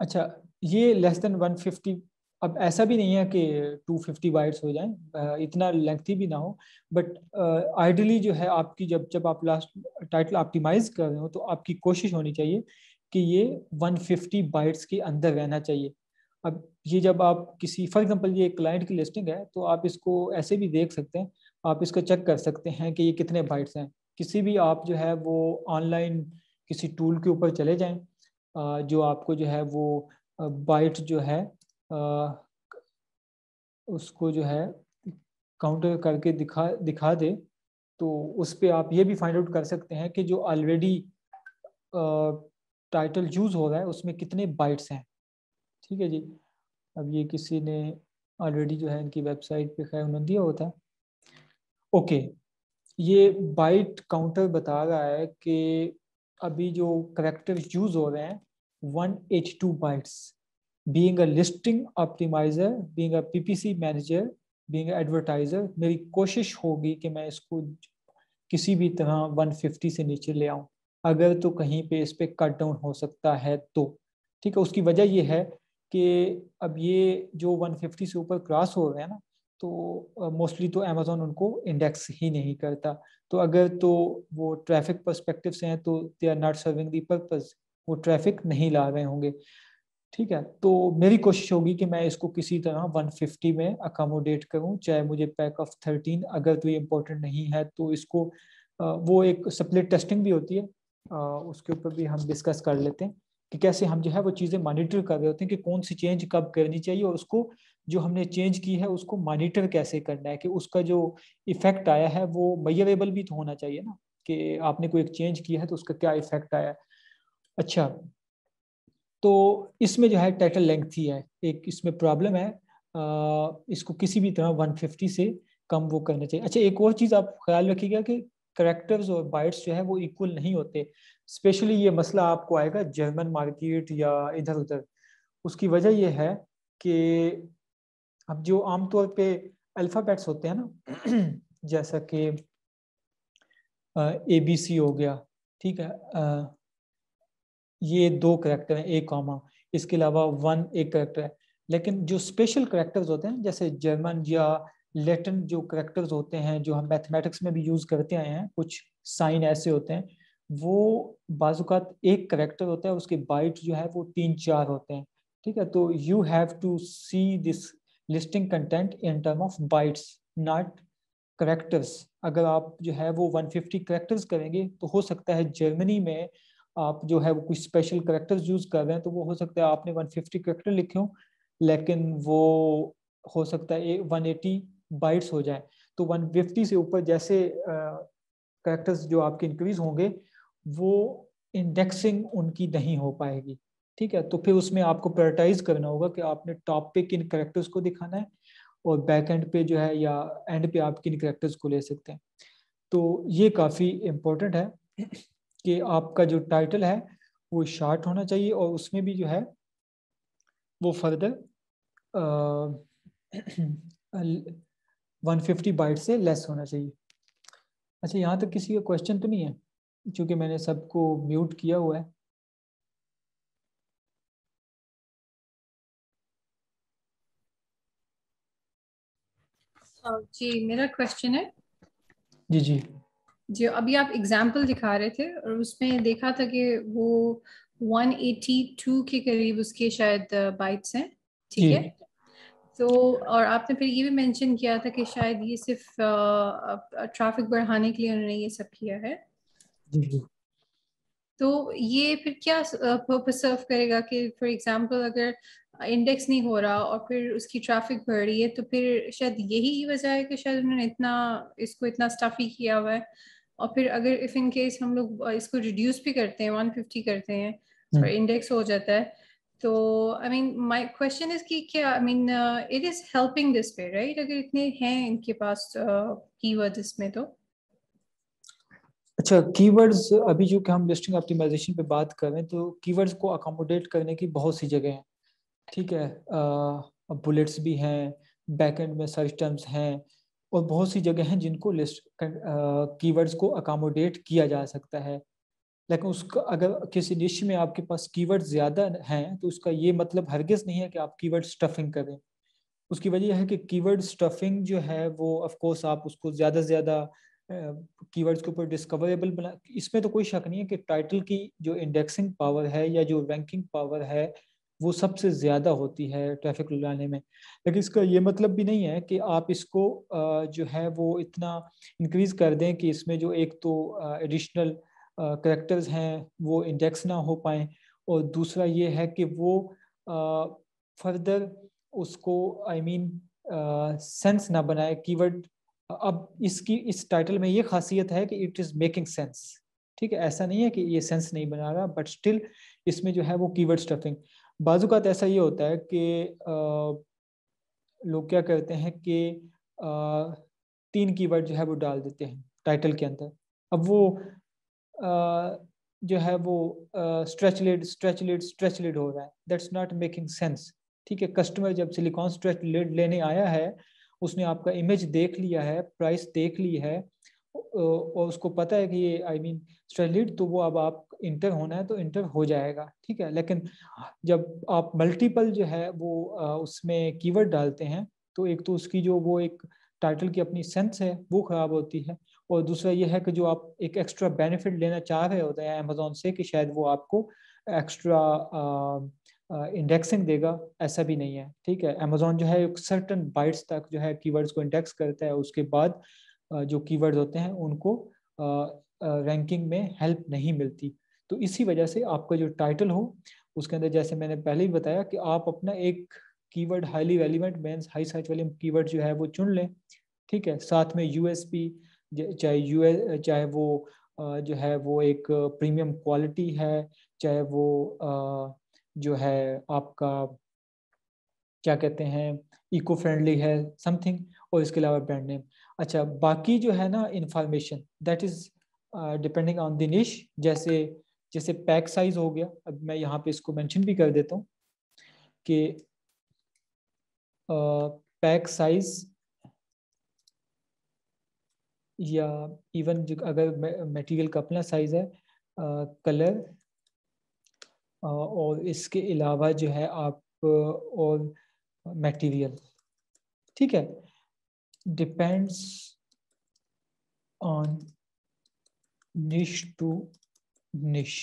अच्छा ये लेस देन वन फिफ्टी अब ऐसा भी नहीं है कि 250 फिफ्टी बाइट्स हो जाएँ इतना लेंथी भी ना हो बट आइडली जो है आपकी जब जब आप लास्ट टाइटल ऑप्टिमाइज कर रहे हो तो आपकी कोशिश होनी चाहिए कि ये 150 बाइट्स के अंदर रहना चाहिए। अब ये जब आप किसी फॉर एग्जांपल ये क्लाइंट की लिस्टिंग है तो आप इसको ऐसे भी देख सकते हैं, आप इसको चेक कर सकते हैं कि ये कितने बाइट्स हैं। किसी भी आप जो है वो ऑनलाइन किसी टूल के ऊपर चले जाएँ जो आपको जो है वो बाइट जो है उसको जो है काउंटर करके दिखा दिखा दे तो उस पर आप ये भी फाइंड आउट कर सकते हैं कि जो ऑलरेडी टाइटल यूज़ हो रहा है, उसमें कितने बाइट्स हैं। ठीक है जी? अब ये किसी ने ऑलरेडी जो है इनकी वेबसाइट पे खैर उन्होंने दिया होता। ओके, ये बाइट काउंटर बता रहा है कि अभी जो करेक्टर यूज़ हो रहे हैं one H bytes being a listing optimizer being a PPC manager being advertiser मेरी कोशिश होगी कि मैं इसको किसी भी तरह 150 से नीचे ले आऊँ। अगर तो कहीं पे इस पर कट डाउन हो सकता है तो। ठीक है, उसकी वजह ये है कि अब ये जो 150 से ऊपर क्रॉस हो रहे हैं ना तो मोस्टली तो अमेजोन उनको इंडेक्स ही नहीं करता। तो अगर तो वो ट्रैफ़िक परस्पेक्टिव से हैं तो they are not serving the purpose वो ट्रैफ़िक नहीं ला रहे होंगे। ठीक है? तो मेरी कोशिश होगी कि मैं इसको किसी तरह 150 में अकोमोडेट करूँ, चाहे मुझे पैक ऑफ़ 13 अगर तो ये इम्पोर्टेंट नहीं है तो इसको वो एक स्प्लिट टेस्टिंग भी होती है। उसके ऊपर भी हम डिस्कस कर लेते हैं कि कैसे हम जो है वो चीज़ें मॉनिटर कर रहे होते हैं कि कौन सी चेंज कब करनी चाहिए और उसको, जो हमने चेंज की है, उसको मॉनिटर कैसे करना है कि उसका जो इफ़ेक्ट आया है, वो मयरेबल भी तो होना चाहिए ना, कि आपने कोई एक चेंज किया है तो उसका क्या इफ़ेक्ट आया अच्छा तो इसमें जो है टाइटल लेंथ ही है एक इसमें प्रॉब्लम है। आ, इसको किसी भी तरह 150 से कम वो करना चाहिए। अच्छा एक और चीज़ आप ख्याल रखिएगा कि करेक्टर्स और बाइट्स जो है वो इक्वल नहीं होते। स्पेशली ये मसला आपको आएगा जर्मन मार्केट या इधर उधर उसकी वजह यह है कि अब जो आमतौर पे अल्फ़ाबेट्स होते हैं ना जैसा कि ए बी सी हो गया ठीक है आ, ये दो करेक्टर हैं ए कॉमा इसके अलावा वन एक करेक्टर है। लेकिन जो स्पेशल करेक्टर्स होते हैं, जैसे जर्मन या लेटिन जो करेक्टर्स होते हैं, जो हम मैथमेटिक्स में भी यूज़ करते आए हैं, कुछ साइन ऐसे होते हैं, वो बाजुकात एक करेक्टर होता है, उसके बाइट जो है, वो तीन चार होते हैं। ठीक है तो you have to see this listing content in term of bytes not characters अगर आप जो है वो 150 करेक्टर्स करेंगे तो हो सकता है जर्मनी में आप जो है वो कुछ स्पेशल करेक्टर्स यूज़ कर रहे हैं तो वो हो सकता है आपने 150 करेक्टर लिखे हो, लेकिन वो हो सकता है वन 180 बाइट्स हो जाए। तो 150 से ऊपर जैसे करेक्टर्स जो आपके इंक्रीज होंगे, वो इंडेक्सिंग उनकी नहीं हो पाएगी। ठीक है? तो फिर उसमें आपको प्रायोरिटाइज करना होगा कि आपने टॉप पे किन करेक्टर्स को दिखाना है और बैक एंड पे जो है या एंड पे आप किन करेक्टर्स को ले सकते हैं। तो ये काफ़ी इम्पोर्टेंट है। कि आपका जो टाइटल है वो शार्ट होना चाहिए और उसमें भी जो है वो फर्दर वन फिफ्टी बाइट से लेस होना चाहिए। अच्छा यहाँ तक किसी का क्वेश्चन तो नहीं है क्योंकि मैंने सबको म्यूट किया हुआ है।
जी मेरा क्वेश्चन है।
जी जी।
जी अभी आप एग्ज़ाम्पल दिखा रहे थे और उसमें देखा था कि वो 182 के करीब उसके शायद बाइट्स हैं ठीक है? तो और आपने फिर ये भी मेंशन किया था कि शायद ये सिर्फ़ ट्रैफ़िक बढ़ाने के लिए उन्होंने ये सब किया है। तो ये फिर क्या पर्पज सर्व करेगा कि फॉर एग्जांपल अगर इंडेक्स नहीं हो रहा और फिर उसकी ट्रैफ़िक बढ़ रही है तो फिर शायद यही वजह है कि शायद उन्होंने इतना इसको इतना स्टफी किया हुआ है। और फिर अगर इफ़ इन केस हम लोग इसको रिड्यूस भी करते हैं 150 करते हैं और इंडेक्स हो जाता है तो I mean my question is कि क्या I mean it is helping this way right अगर इतने हैं इनके पास कीवर्ड्स uh, इसमें तो।
अच्छा कीवर्ड्स अभी जो कि हम लिस्टिंग ऑप्टिमाइजेशन पे बात कर रहे हैं तो कीवर्ड्स को अकोमोडेट करने की बहुत सी जगह हैं। ठीक है बुलेट्स भी हैं बैकएंड में सर्च टर्म्स हैं और बहुत सी जगह हैं जिनको लिस्ट कीवर्ड्स को अकोमोडेट किया जा सकता है। लेकिन उसका, अगर किसी निश में आपके पास कीवर्ड ज़्यादा हैं तो उसका ये मतलब हरगिज़ नहीं है कि आप कीवर्ड स्टफिंग करें। उसकी वजह है कि कीवर्ड स्टफिंग जो है, वो ऑफकोर्स आप उसको ज़्यादा से ज़्यादा कीवर्ड्स के ऊपर डिस्कवरेबल बना, इसमें तो कोई शक नहीं है कि टाइटल की जो इंडेक्सिंग पावर है या जो रैंकिंग पावर है वो सबसे ज़्यादा होती है ट्रैफ़िक लाने में। लेकिन इसका ये मतलब भी नहीं है कि आप इसको जो है वो इतना इंक्रीज़ कर दें कि इसमें जो एक तो एडिशनल करेक्टर्स हैं, वो इंडेक्स ना हो पाए। और दूसरा ये है कि वो फर्दर उसको आई मीन सेंस ना बनाए। कीवर्ड अब इसकी, इस टाइटल में ये खासियत है कि इट इज़ मेकिंग सेंस ठीक है, ऐसा नहीं है कि ये सेंस नहीं बना रहा बट स्टिल इसमें जो है वो कीवर्ड स्टफिंग बाजू का ऐसा ये होता है कि लोग क्या करते हैं कि तीन कीवर्ड जो है वो डाल देते हैं टाइटल के अंदर। अब वो आ, जो है वो stretch lead stretch lead stretch lead हो रहा है। दैट्स नॉट मेकिंग सेंस ठीक है? कस्टमर जब सिलिकॉन स्ट्रेच लेड लेने आया है उसने आपका इमेज देख लिया है प्राइस देख ली है और उसको पता है कि ये आई मीन स्ट्रेच लीड तो वो अब आप इंटर होना है तो इंटर हो जाएगा, ठीक है? लेकिन जब आप मल्टीपल जो है वो उसमें कीवर्ड डालते हैं तो एक तो उसकी जो वो एक टाइटल की अपनी सेंस है, वो खराब होती है। और दूसरा ये है कि जो आप एक एक्स्ट्रा बेनिफिट लेना चाह रहे होते हैं अमेजोन से कि शायद वो आपको एक्स्ट्रा इंडेक्सिंग देगा, ऐसा भी नहीं है, ठीक है? अमेजोन जो है सर्टन बाइट्स तक जो है कीवर्ड्स को इंडेक्स करता है, उसके बाद जो कीवर्ड्स होते हैं, उनको रैंकिंग में हेल्प नहीं मिलती। तो इसी वजह से आपका जो टाइटल हो, उसके अंदर जैसे मैंने पहले ही बताया कि आप अपना एक keyword highly relevant means high search volume keyword जो है, वो चुन लें। ठीक है? साथ में यूएसपी चाहे यू चाहे वो जो है, वो एक प्रीमियम क्वालिटी है, चाहे वो जो है आपका, क्या कहते हैं इको फ्रेंडली है समथिंग और इसके अलावा ब्रांड नेम अच्छा बाकी जो है ना information that is depending on the niche जैसे जैसे पैक साइज़ हो गया, अब मैं यहाँ पे इसको मेंशन भी कर देता हूँ कि पैक साइज़ या इवन जो, अगर मटेरियल का अपना साइज़ है कलर और इसके अलावा जो है आप और मटेरियल ठीक है? Depends on niche to niche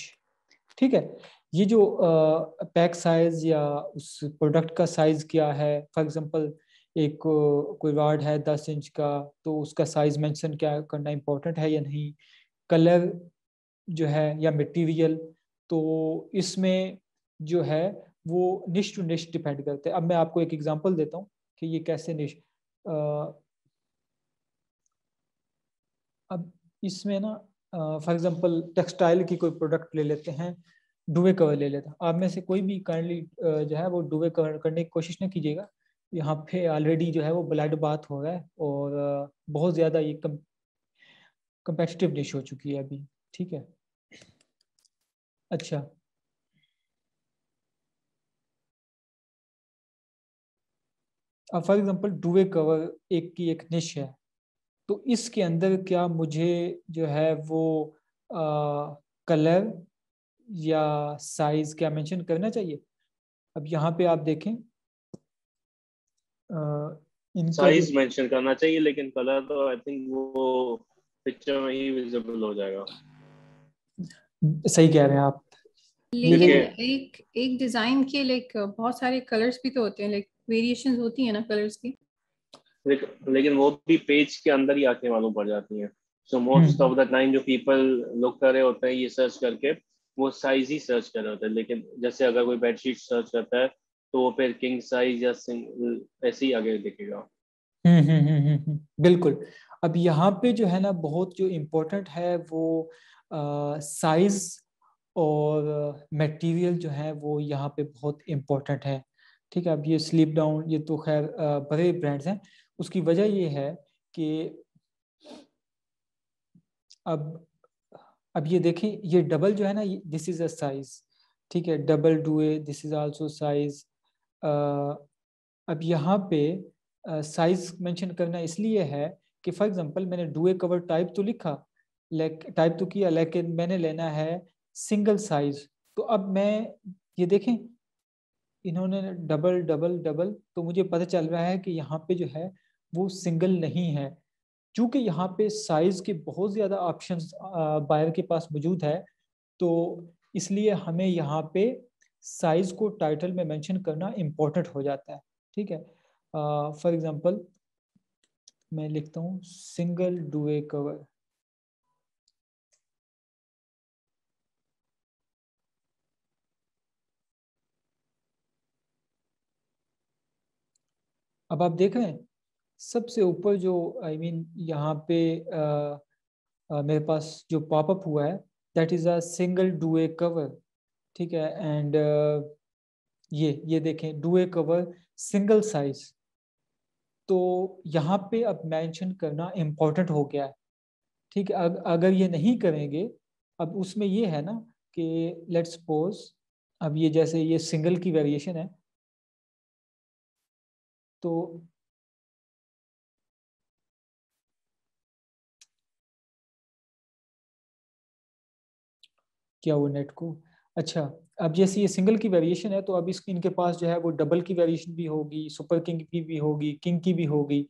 ठीक है? ये जो पैक uh, साइज़ या उस प्रोडक्ट का साइज़ क्या है? फॉर एग्जांपल एक कोई वार्ड है दस इंच का तो उसका साइज़ मेंशन क्या करना इम्पोर्टेंट है या नहीं? कलर जो है या मटेरियल तो इसमें जो है वो निश टू निश डिपेंड करते हैं। अब मैं आपको एक एग्जांपल देता हूँ कि ये कैसे निश अब इसमें ना फॉर एग्जांपल टेक्सटाइल की कोई प्रोडक्ट ले लेते हैं डुवे कवर ले लेते हैं। आप में से कोई भी काइंडली जो है वो डुवे कवर करने की कोशिश नहीं कीजिएगा। यहाँ पे ऑलरेडी जो है वो ब्लड बात हो रहा है और बहुत ज़्यादा ये कम कंपेटिटिव डिश हो चुकी है अभी, ठीक है? अच्छा। अब फॉर एग्जांपल डुवे कवर एक की एक निश है। तो इसके अंदर क्या मुझे जो है वो आ, कलर या साइज़ क्या मेंशन करना चाहिए? अब यहाँ पे आप देखें।
साइज़ मेंशन करना चाहिए लेकिन कलर तो आई थिंक वो पिक्चर में ही विजिबल हो जाएगा।
सही कह रहे हैं आप।
लेकिन एक एक डिज़ाइन के लाइक बहुत सारे कलर्स भी तो होते हैं लाइक वेरिएशंस होती है ना कलर्स की।
लेकिन वो भी पेज के अंदर ही आके मालूम पड़ जाती है। So most of the time जो पीपल लोग कर रहे होते हैं ये सर्च करके वो साइज़ ही सर्च कर रहे होते हैं। लेकिन जैसे अगर कोई बेडशीट सर्च करता है तो वो फिर किंग साइज़ या ऐसे ही आगे दिखेगा।
हम्म, हम्म, हम्म, बिल्कुल। अब यहाँ पे जो है ना बहुत जो इम्पोर्टेंट है वो साइज़ और मटेरियल जो है वो यहाँ पे बहुत इम्पोर्टेंट है। ठीक है अब ये स्लीप डाउन ये तो खैर बड़े ब्रांड्स हैं। उसकी वजह ये है कि अब अब ये देखें ये डबल जो है ना दिस इज़ अ साइज़ ठीक है? Double duvet this is also size अब यहाँ पे साइज़ uh, मेंशन करना इसलिए है कि फॉर एग्जांपल मैंने डू ए कवर टाइप तो लिखा टाइप तो किया लेकिन मैंने लेना है सिंगल साइज़ तो अब मैं ये देखें इन्होंने डबल डबल डबल तो मुझे पता चल रहा है कि यहाँ पे जो है वो सिंगल नहीं है। चूँकि यहाँ पे साइज़ के बहुत ज़्यादा ऑप्शंस बायर के पास मौजूद है तो इसलिए हमें यहाँ पे साइज़ को टाइटल में मेंशन करना इम्पोर्टेंट हो जाता है ठीक है? फॉर uh, एग्जांपल मैं लिखता हूँ सिंगल डुए कवर अब आप देख रहे हैं सबसे ऊपर जो आई I मीन mean, यहाँ पे आ, आ, मेरे पास जो पॉपअप हुआ है that is a single duvet cover ठीक है? एंड ये ये देखें डुए कवर सिंगल साइज़ तो यहाँ पे अब मेंशन करना इम्पोर्टेंट हो गया है ठीक है? अगर ये नहीं करेंगे अब उसमें ये है ना कि लेट्स सपोज़ अब ये जैसे ये सिंगल की वेरिएशन है तो क्या वो नेट को। अच्छा अब जैसे ये सिंगल की वेरिएशन है तो अब इस इनके पास जो है वो डबल की वेरिएशन भी होगी सुपर किंग की भी होगी किंग की भी होगी।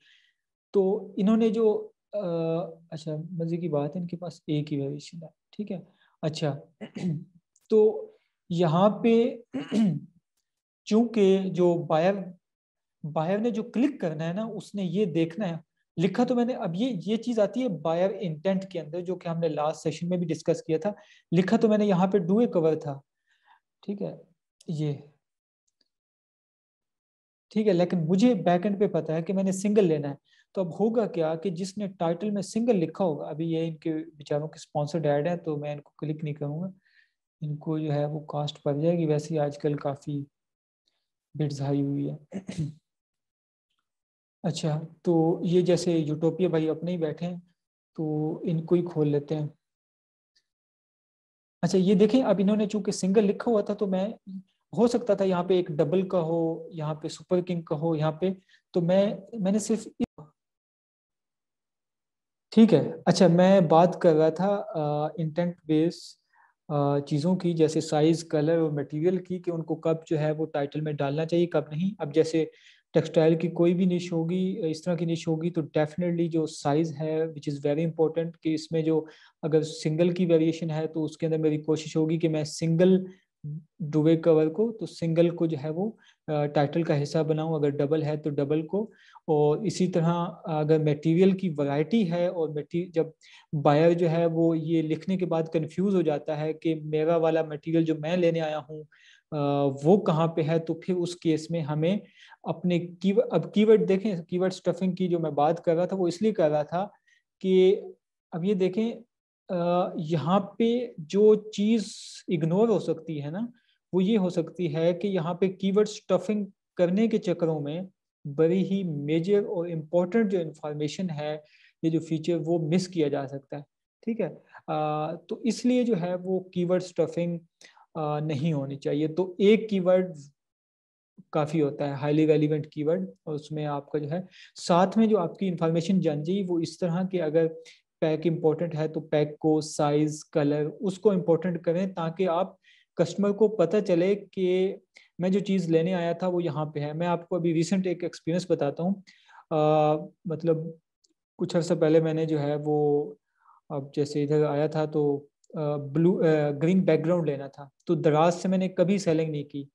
तो इन्होंने जो आ, अच्छा मज़े की बात है इनके पास ए की वेरिएशन है ठीक है? अच्छा तो यहाँ पे चूँकि जो बायर बायर ने जो क्लिक करना है ना उसने ये देखना है लिखा तो मैंने, अब ये ये चीज़ आती है बायर इंटेंट के अंदर, जो कि हमने लास्ट सेशन में भी डिस्कस किया था। लिखा तो मैंने यहाँ पे डू ए कवर था। ठीक है, ये। ठीक है, लेकिन मुझे बैक एंड पे पता है कि मैंने सिंगल लेना है। तो अब होगा क्या कि जिसने टाइटल में सिंगल लिखा होगा, अभी ये इनके बेचारों के स्पॉन्सर्ड ऐड है तो मैं इनको क्लिक नहीं करूँगा। इनको जो है वो कास्ट पड़ जाएगी। वैसे ही आजकल काफ़ी बिट्स हाई हुई है। अच्छा तो ये जैसे यूटोपिया भाई अपने ही बैठे हैं तो इनको ही खोल लेते हैं। अच्छा ये देखें, अब इन्होंने चूँकि सिंगल लिखा हुआ था तो मैं, हो सकता था यहाँ पे एक डबल का हो, यहाँ पे सुपर किंग का हो, यहाँ पे तो मैं, मैंने सिर्फ़ ठीक है अच्छा मैं बात कर रहा था इंटेंट बेस चीज़ों की, जैसे साइज़ कलर और मटेरियल की, कि उनको कब जो है वो टाइटल में डालना चाहिए, कब नहीं। अब जैसे टेक्सटाइल की कोई भी निश होगी, इस तरह की निश होगी तो डेफिनेटली जो साइज़ है विच इज़ वेरी इंपॉर्टेंट कि इसमें जो अगर सिंगल की वेरिएशन है तो उसके अंदर मेरी कोशिश होगी कि मैं सिंगल डुबे कवर को तो सिंगल को जो है वो टाइटल का हिस्सा बनाऊँ। अगर डबल है तो डबल को। और इसी तरह अगर मटेरियल की वैरायटी है और जब बायर जो है वो ये लिखने के बाद कंफ्यूज हो जाता है कि मेरा वाला मटेरियल जो मैं लेने आया हूँ वो कहाँ पे है तो फिर उस केस में हमें अपने की अब कीवर्ड देखें कीवर्ड स्टफिंग की जो मैं बात कर रहा था वो इसलिए कर रहा था कि अब ये देखें यहाँ पे जो चीज़ इग्नोर हो सकती है ना वो ये हो सकती है कि यहाँ पे कीवर्ड स्टफिंग करने के चक्करों में बड़ी ही मेजर और इम्पोर्टेंट जो इंफॉर्मेशन है ये जो फीचर वो मिस किया जा सकता है। ठीक है? आ, तो इसलिए जो है वो कीवर्ड स्टफिंग नहीं होनी चाहिए। तो एक कीवर्ड काफ़ी होता है हाईली रेलिवेंट कीवर्ड, और उसमें आपका जो है, साथ में जो आपकी इंफॉर्मेशन जान जाइए वो इस तरह के अगर पैक इम्पोर्टेंट है तो पैक को साइज़ कलर उसको इम्पोर्टेंट करें, ताकि आप कस्टमर को पता चले कि मैं जो चीज़ लेने आया था, वो यहाँ पे है। मैं आपको अभी रिसेंट एक एक्सपीरियंस बताता हूँ। मतलब कुछ अर्सा पहले मैंने जो है, वो अब जैसे इधर आया था तो ब्लू ग्रीन बैकग्राउंड लेना था। तो दराज से मैंने कभी सेलिंग नहीं की।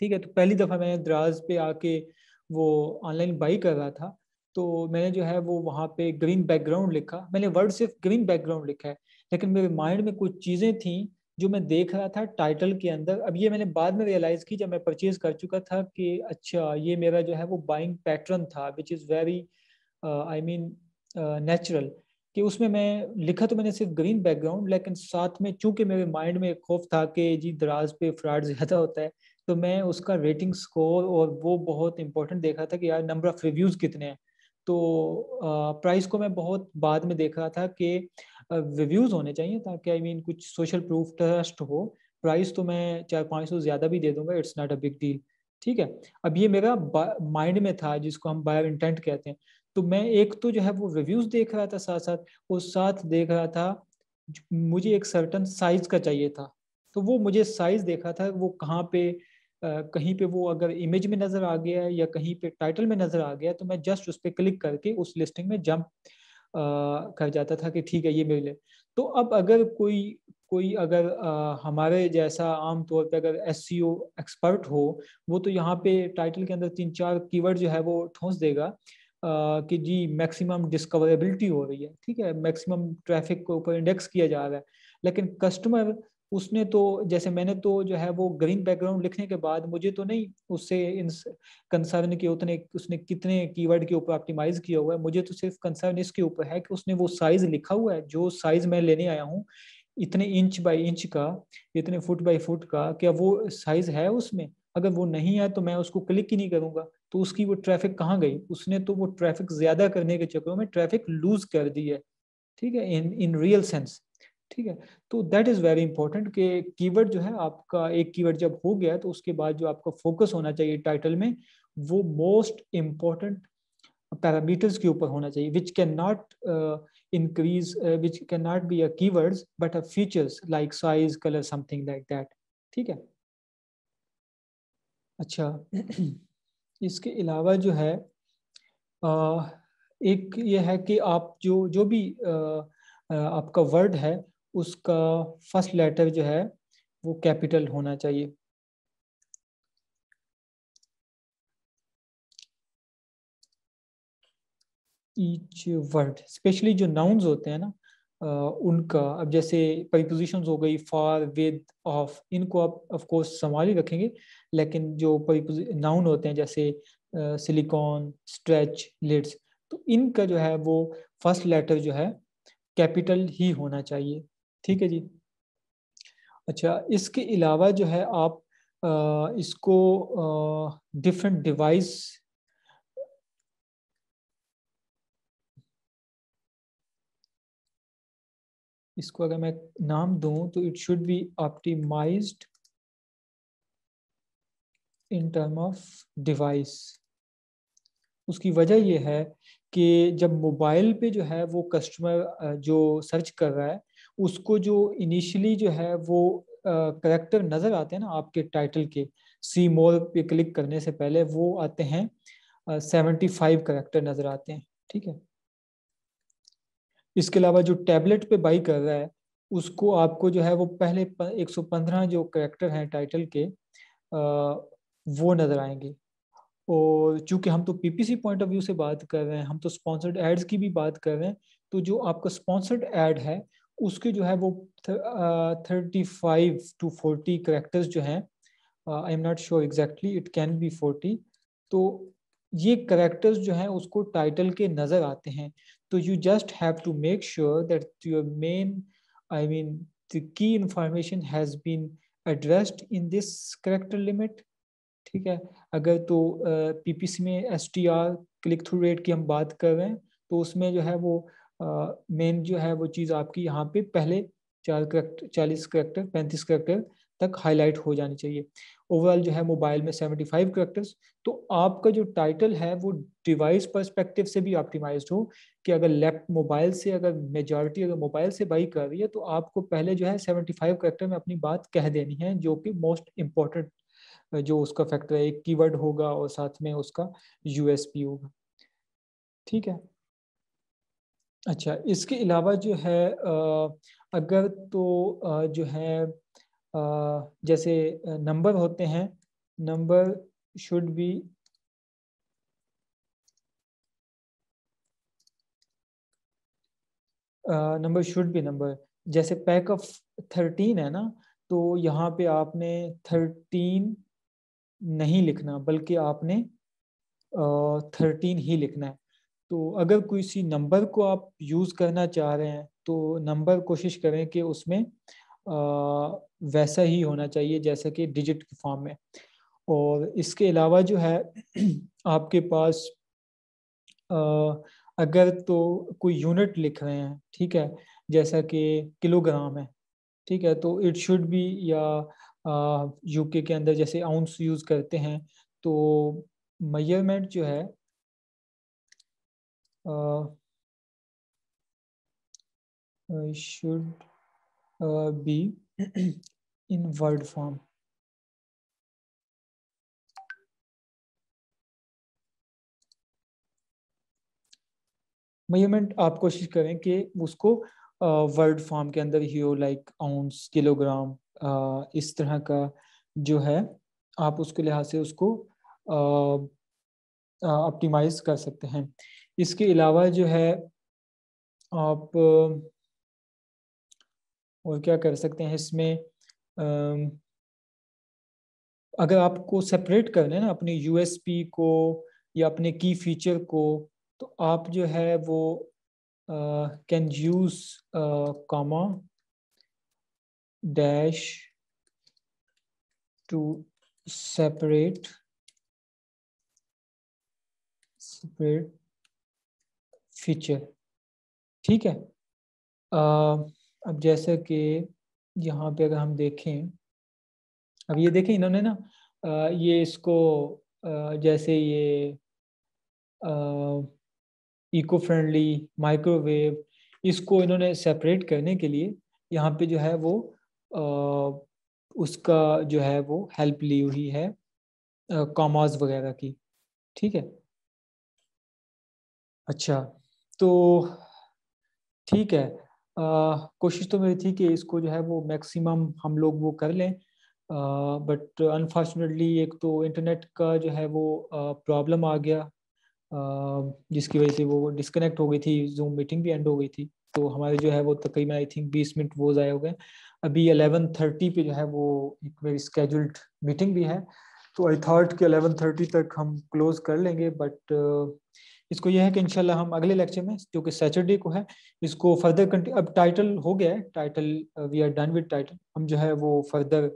ठीक है तो पहली दफ़ा मैंने दराज पे आके वो ऑनलाइन बाई कर रहा था। तो मैंने जो है वो वहाँ पे ग्रीन बैकग्राउंड लिखा। मैंने वर्ड सिर्फ़ ग्रीन बैकग्राउंड लिखा है, लेकिन मेरे माइंड में कुछ चीज़ें थी जो मैं देख रहा था टाइटल के अंदर। अब ये मैंने बाद में रियलाइज़ की जब मैं परचेज कर चुका था कि अच्छा ये मेरा जो है वो बाइंग पैटर्न था which is very I mean natural कि उसमें मैं लिखा तो मैंने सिर्फ़ ग्रीन बैकग्राउंड लेकिन साथ में चूँकि मेरे माइंड में एक खौफ था कि जी दराज पे फ्रॉड ज़्यादा होता है तो मैं उसका रेटिंग स्कोर और वो बहुत इंपॉर्टेंट देखा था कि यार नंबर ऑफ़ रिव्यूज़ कितने हैं। तो प्राइस को मैं बहुत बाद में देख रहा था कि रिव्यूज़ होने चाहिए ताकि आई मीन कुछ सोशल प्रूफ ट्रस्ट हो। प्राइस तो मैं चार पाँच सौ ज़्यादा भी दे दूँगा it's not a big deal ठीक है? अब ये मेरा माइंड में था जिसको हम बायर इंटेंट कहते हैं। तो मैं एक तो जो है वो रिव्यूज़ देख रहा था साथ साथ और साथ देख रहा था मुझे एक सर्टन साइज़ का चाहिए था। तो वो मुझे साइज़ देखा था वो कहाँ पे कहीं पे वो अगर इमेज में नज़र आ गया या कहीं पे टाइटल में नज़र आ गया तो मैं जस्ट उस पर क्लिक करके उस लिस्टिंग में जंप कर जाता था कि ठीक है ये मिले तो अब अगर कोई कोई अगर आ, हमारे जैसा आम तौर पे अगर एस एक्सपर्ट हो वो तो यहाँ पे टाइटल के अंदर तीन चार कीवर्ड जो है वो ठोंस देगा कि जी मैक्सिमम डिस्कवरेबिलिटी हो रही है, ठीक है? मैक्सिमम ट्रैफ़िक के ऊपर इंडेक्स किया जा रहा है। लेकिन कस्टमर उसने तो जैसे मैंने तो जो है वो ग्रीन बैकग्राउंड लिखने के बाद मुझे तो नहीं उससे इन कंसर्न के उतने, उसने कितने कीवर्ड के ऊपर ऑप्टिमाइज किया हुआ है। मुझे तो सिर्फ़ कंसर्न इसके ऊपर है कि उसने वो साइज़ लिखा हुआ है, जो साइज़ मैं लेने आया हूँ, इतने इंच बाई इंच का, इतने फुट बाई फुट का, क्या वो साइज़ है उसमें? अगर वो नहीं है तो मैं उसको क्लिक ही नहीं करूँगा। तो उसकी वो ट्रैफ़िक कहाँ गई? उसने तो वो ट्रैफ़िक ज़्यादा करने के चक्करों में ट्रैफ़िक लूज कर दी है। ठीक है? इन इन रियल सेंस ठीक है? तो दैट इज़ वेरी इंपॉर्टेंट कि कीवर्ड जो है आपका, एक कीवर्ड जब हो गया तो उसके बाद जो आपका फोकस होना चाहिए टाइटल में, वो मोस्ट इंपॉर्टेंट पैरामीटर्स के ऊपर होना चाहिए which can not increase which can not be a keywords but a features like size colour something like that ठीक है? अच्छा। इसके अलावा जो है आ, एक ये है कि आप जो जो भी आ, आपका वर्ड है उसका फ़र्स्ट लेटर जो है वो कैपिटल होना चाहिए। ईच वर्ड स्पेशली जो नाउन्स होते हैं ना उनका। अब जैसे परिपोजिशन हो गई फॉर विद ऑफ़ इनको आप ऑफ़ कोर्स संभाल ही रखेंगे लेकिन जो नाउन होते हैं जैसे सिलिकॉन स्ट्रेच लिड्स तो इनका जो है वो फ़र्स्ट लेटर जो है कैपिटल ही होना चाहिए। ठीक है जी? अच्छा इसके अलावा जो है आप आ, इसको डिफरेंट डिवाइस इसको अगर मैं नाम दूँ तो it should be optimized in term of device उसकी वजह यह है कि जब मोबाइल पे जो है वो कस्टमर जो सर्च कर रहा है, उसको जो इनिशियली जो है वो करेक्टर नज़र आते हैं ना आपके टाइटल के सी मोर पे क्लिक करने से पहले वो आते हैं सेवेंटी फाइव करेक्टर नज़र आते हैं, ठीक है? इसके अलावा जो टैबलेट पे बाई कर रहा है, उसको आपको जो है वो पहले 115 जो करेक्टर हैं टाइटल के वो नज़र आएँगे। और चूँकि हम तो पीपीसी पॉइंट ऑफ़ व्यू से बात कर रहे हैं, हम तो स्पॉन्सर्ड एड्स की भी बात कर रहे हैं तो जो आपका स्पॉन्सर्ड एड है, उसके जो है वो thirty five to forty characters जो हैं I am not sure exactly it can be forty तो ये करेक्टर्स जो हैं उसको टाइटल के नज़र आते हैं। तो you just have to make sure that your main i mean the key information has been addressed in this character limit ठीक है अगर तो पीपीसी में S T R click through rate की हम बात कर रहे हैं तो उसमें जो है वो मेन जो है वो चीज़ आपकी यहाँ पे पहले चार करेक्टर चालीस करेक्टर पैंतीस करेक्टर तक हाईलाइट हो जानी चाहिए। ओवरऑल जो है मोबाइल में 75 करेक्टर्स तो आपका जो टाइटल है वो डिवाइस परस्पेक्टिव से भी ऑप्टिमाइज हो कि अगर लेफ़्ट मोबाइल से, अगर मेजॉरिटी अगर मोबाइल से बाई कर रही है तो आपको पहले जो है 75 करेक्टर में अपनी बात कह देनी है, जो कि मोस्ट इम्पोर्टेंट जो उसका फैक्टर है, एक कीवर्ड होगा और साथ में उसका यूएसपी होगा। ठीक है? अच्छा इसके अलावा जो है अगर तो जो है जैसे नंबर होते हैं, number should be number should be number. जैसे पैक ऑफ़ थर्टीन है ना तो यहाँ पे आपने थर्टीन नहीं लिखना, बल्कि आपने थर्टीन ही लिखना है। तो अगर किसी नंबर को आप यूज़ करना चाह रहे हैं तो नंबर कोशिश करें कि उसमें वैसा ही होना चाहिए जैसा कि डिजिट के फॉर्म में। और इसके अलावा जो है, आपके पास अगर तो कोई यूनिट लिख रहे हैं, ठीक है, जैसा कि किलोग्राम है, ठीक है तो इट शुड बी या यूके के अंदर जैसे आउंस यूज़ करते हैं तो मयरमेंट जो है should be in word form. Measurement आप कोशिश करें कि उसको वर्ड फॉर्म के अंदर ही हो लाइक आउंस किलोग्राम इस तरह का जो है, आप उसके लिहाज से उसको ऑप्टिमाइज कर सकते हैं इसके अलावा जो है, आप और क्या कर सकते हैं इसमें? अगर आपको सेपरेट करना है ना अपने यूएसपी को या अपने की फीचर को तो आप जो है वो can use comma dash to separate separate feature ठीक है? uh, अब जैसे कि यहाँ पे अगर हम देखें अब ये देखें इन्होंने ना ये इसको जैसे ये इको फ्रेंडली माइक्रोवेव इसको इन्होंने सेपरेट करने के लिए यहाँ पे जो है वो आ, उसका जो है वो हेल्प ली हुई है कॉमाज वगैरह की ठीक है? अच्छा तो ठीक है कोशिश तो मेरी थी कि इसको जो है वो मैक्सिमम हम लोग वो कर लें। बट अनफॉर्चुनेटली एक तो इंटरनेट का जो है वो प्रॉब्लम आ गया। जिसकी वजह से वो डिस्कनेक्ट हो गई थी जूम मीटिंग भी एंड हो गई थी। तो हमारे जो है वो तकरीबन आई थिंक बीस मिनट वो ज़ाया हो गए। अभी एलेवन थर्टी पे जो है वो एक मेरी स्केजूल्ड मीटिंग भी है। तो आई थॉट कि अलेवन थर्टी तक हम क्लोज कर लेंगे बट इसको यह है कि इंशाल्लाह हम अगले लेक्चर में, जो कि सैटरडे को है, इसको फर्दर अब टाइटल हो गया है title we are done with title हम जो है वो फर्दर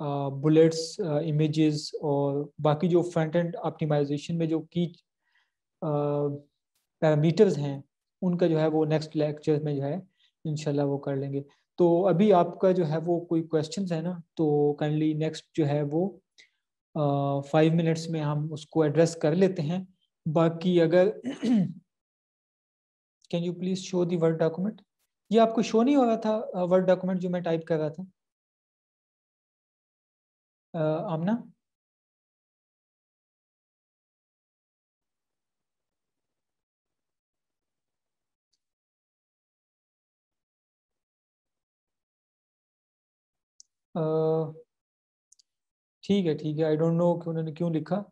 बुलेट्स इमेजेस और बाकी जो फ्रंट एंड ऑप्टिमाइजेशन में जो की पैरामीटर्स हैं, उनका जो है वो नेक्स्ट लेक्चर में जो है, इंशाल्लाह वो कर लेंगे। तो अभी आपका जो है वो कोई क्वेश्चंस है ना तो काइंडली नेक्स्ट जो है वो फाइव uh, मिनट्स में हम उसको एड्रेस कर लेते हैं। बाकी अगर can you please show the word document ये आपको शो नहीं हो रहा था वर्ड uh, डॉक्यूमेंट जो मैं टाइप कर रहा था? uh, आमना? ठीक है ठीक है। आई डोंट नो कि उन्होंने क्यों लिखा।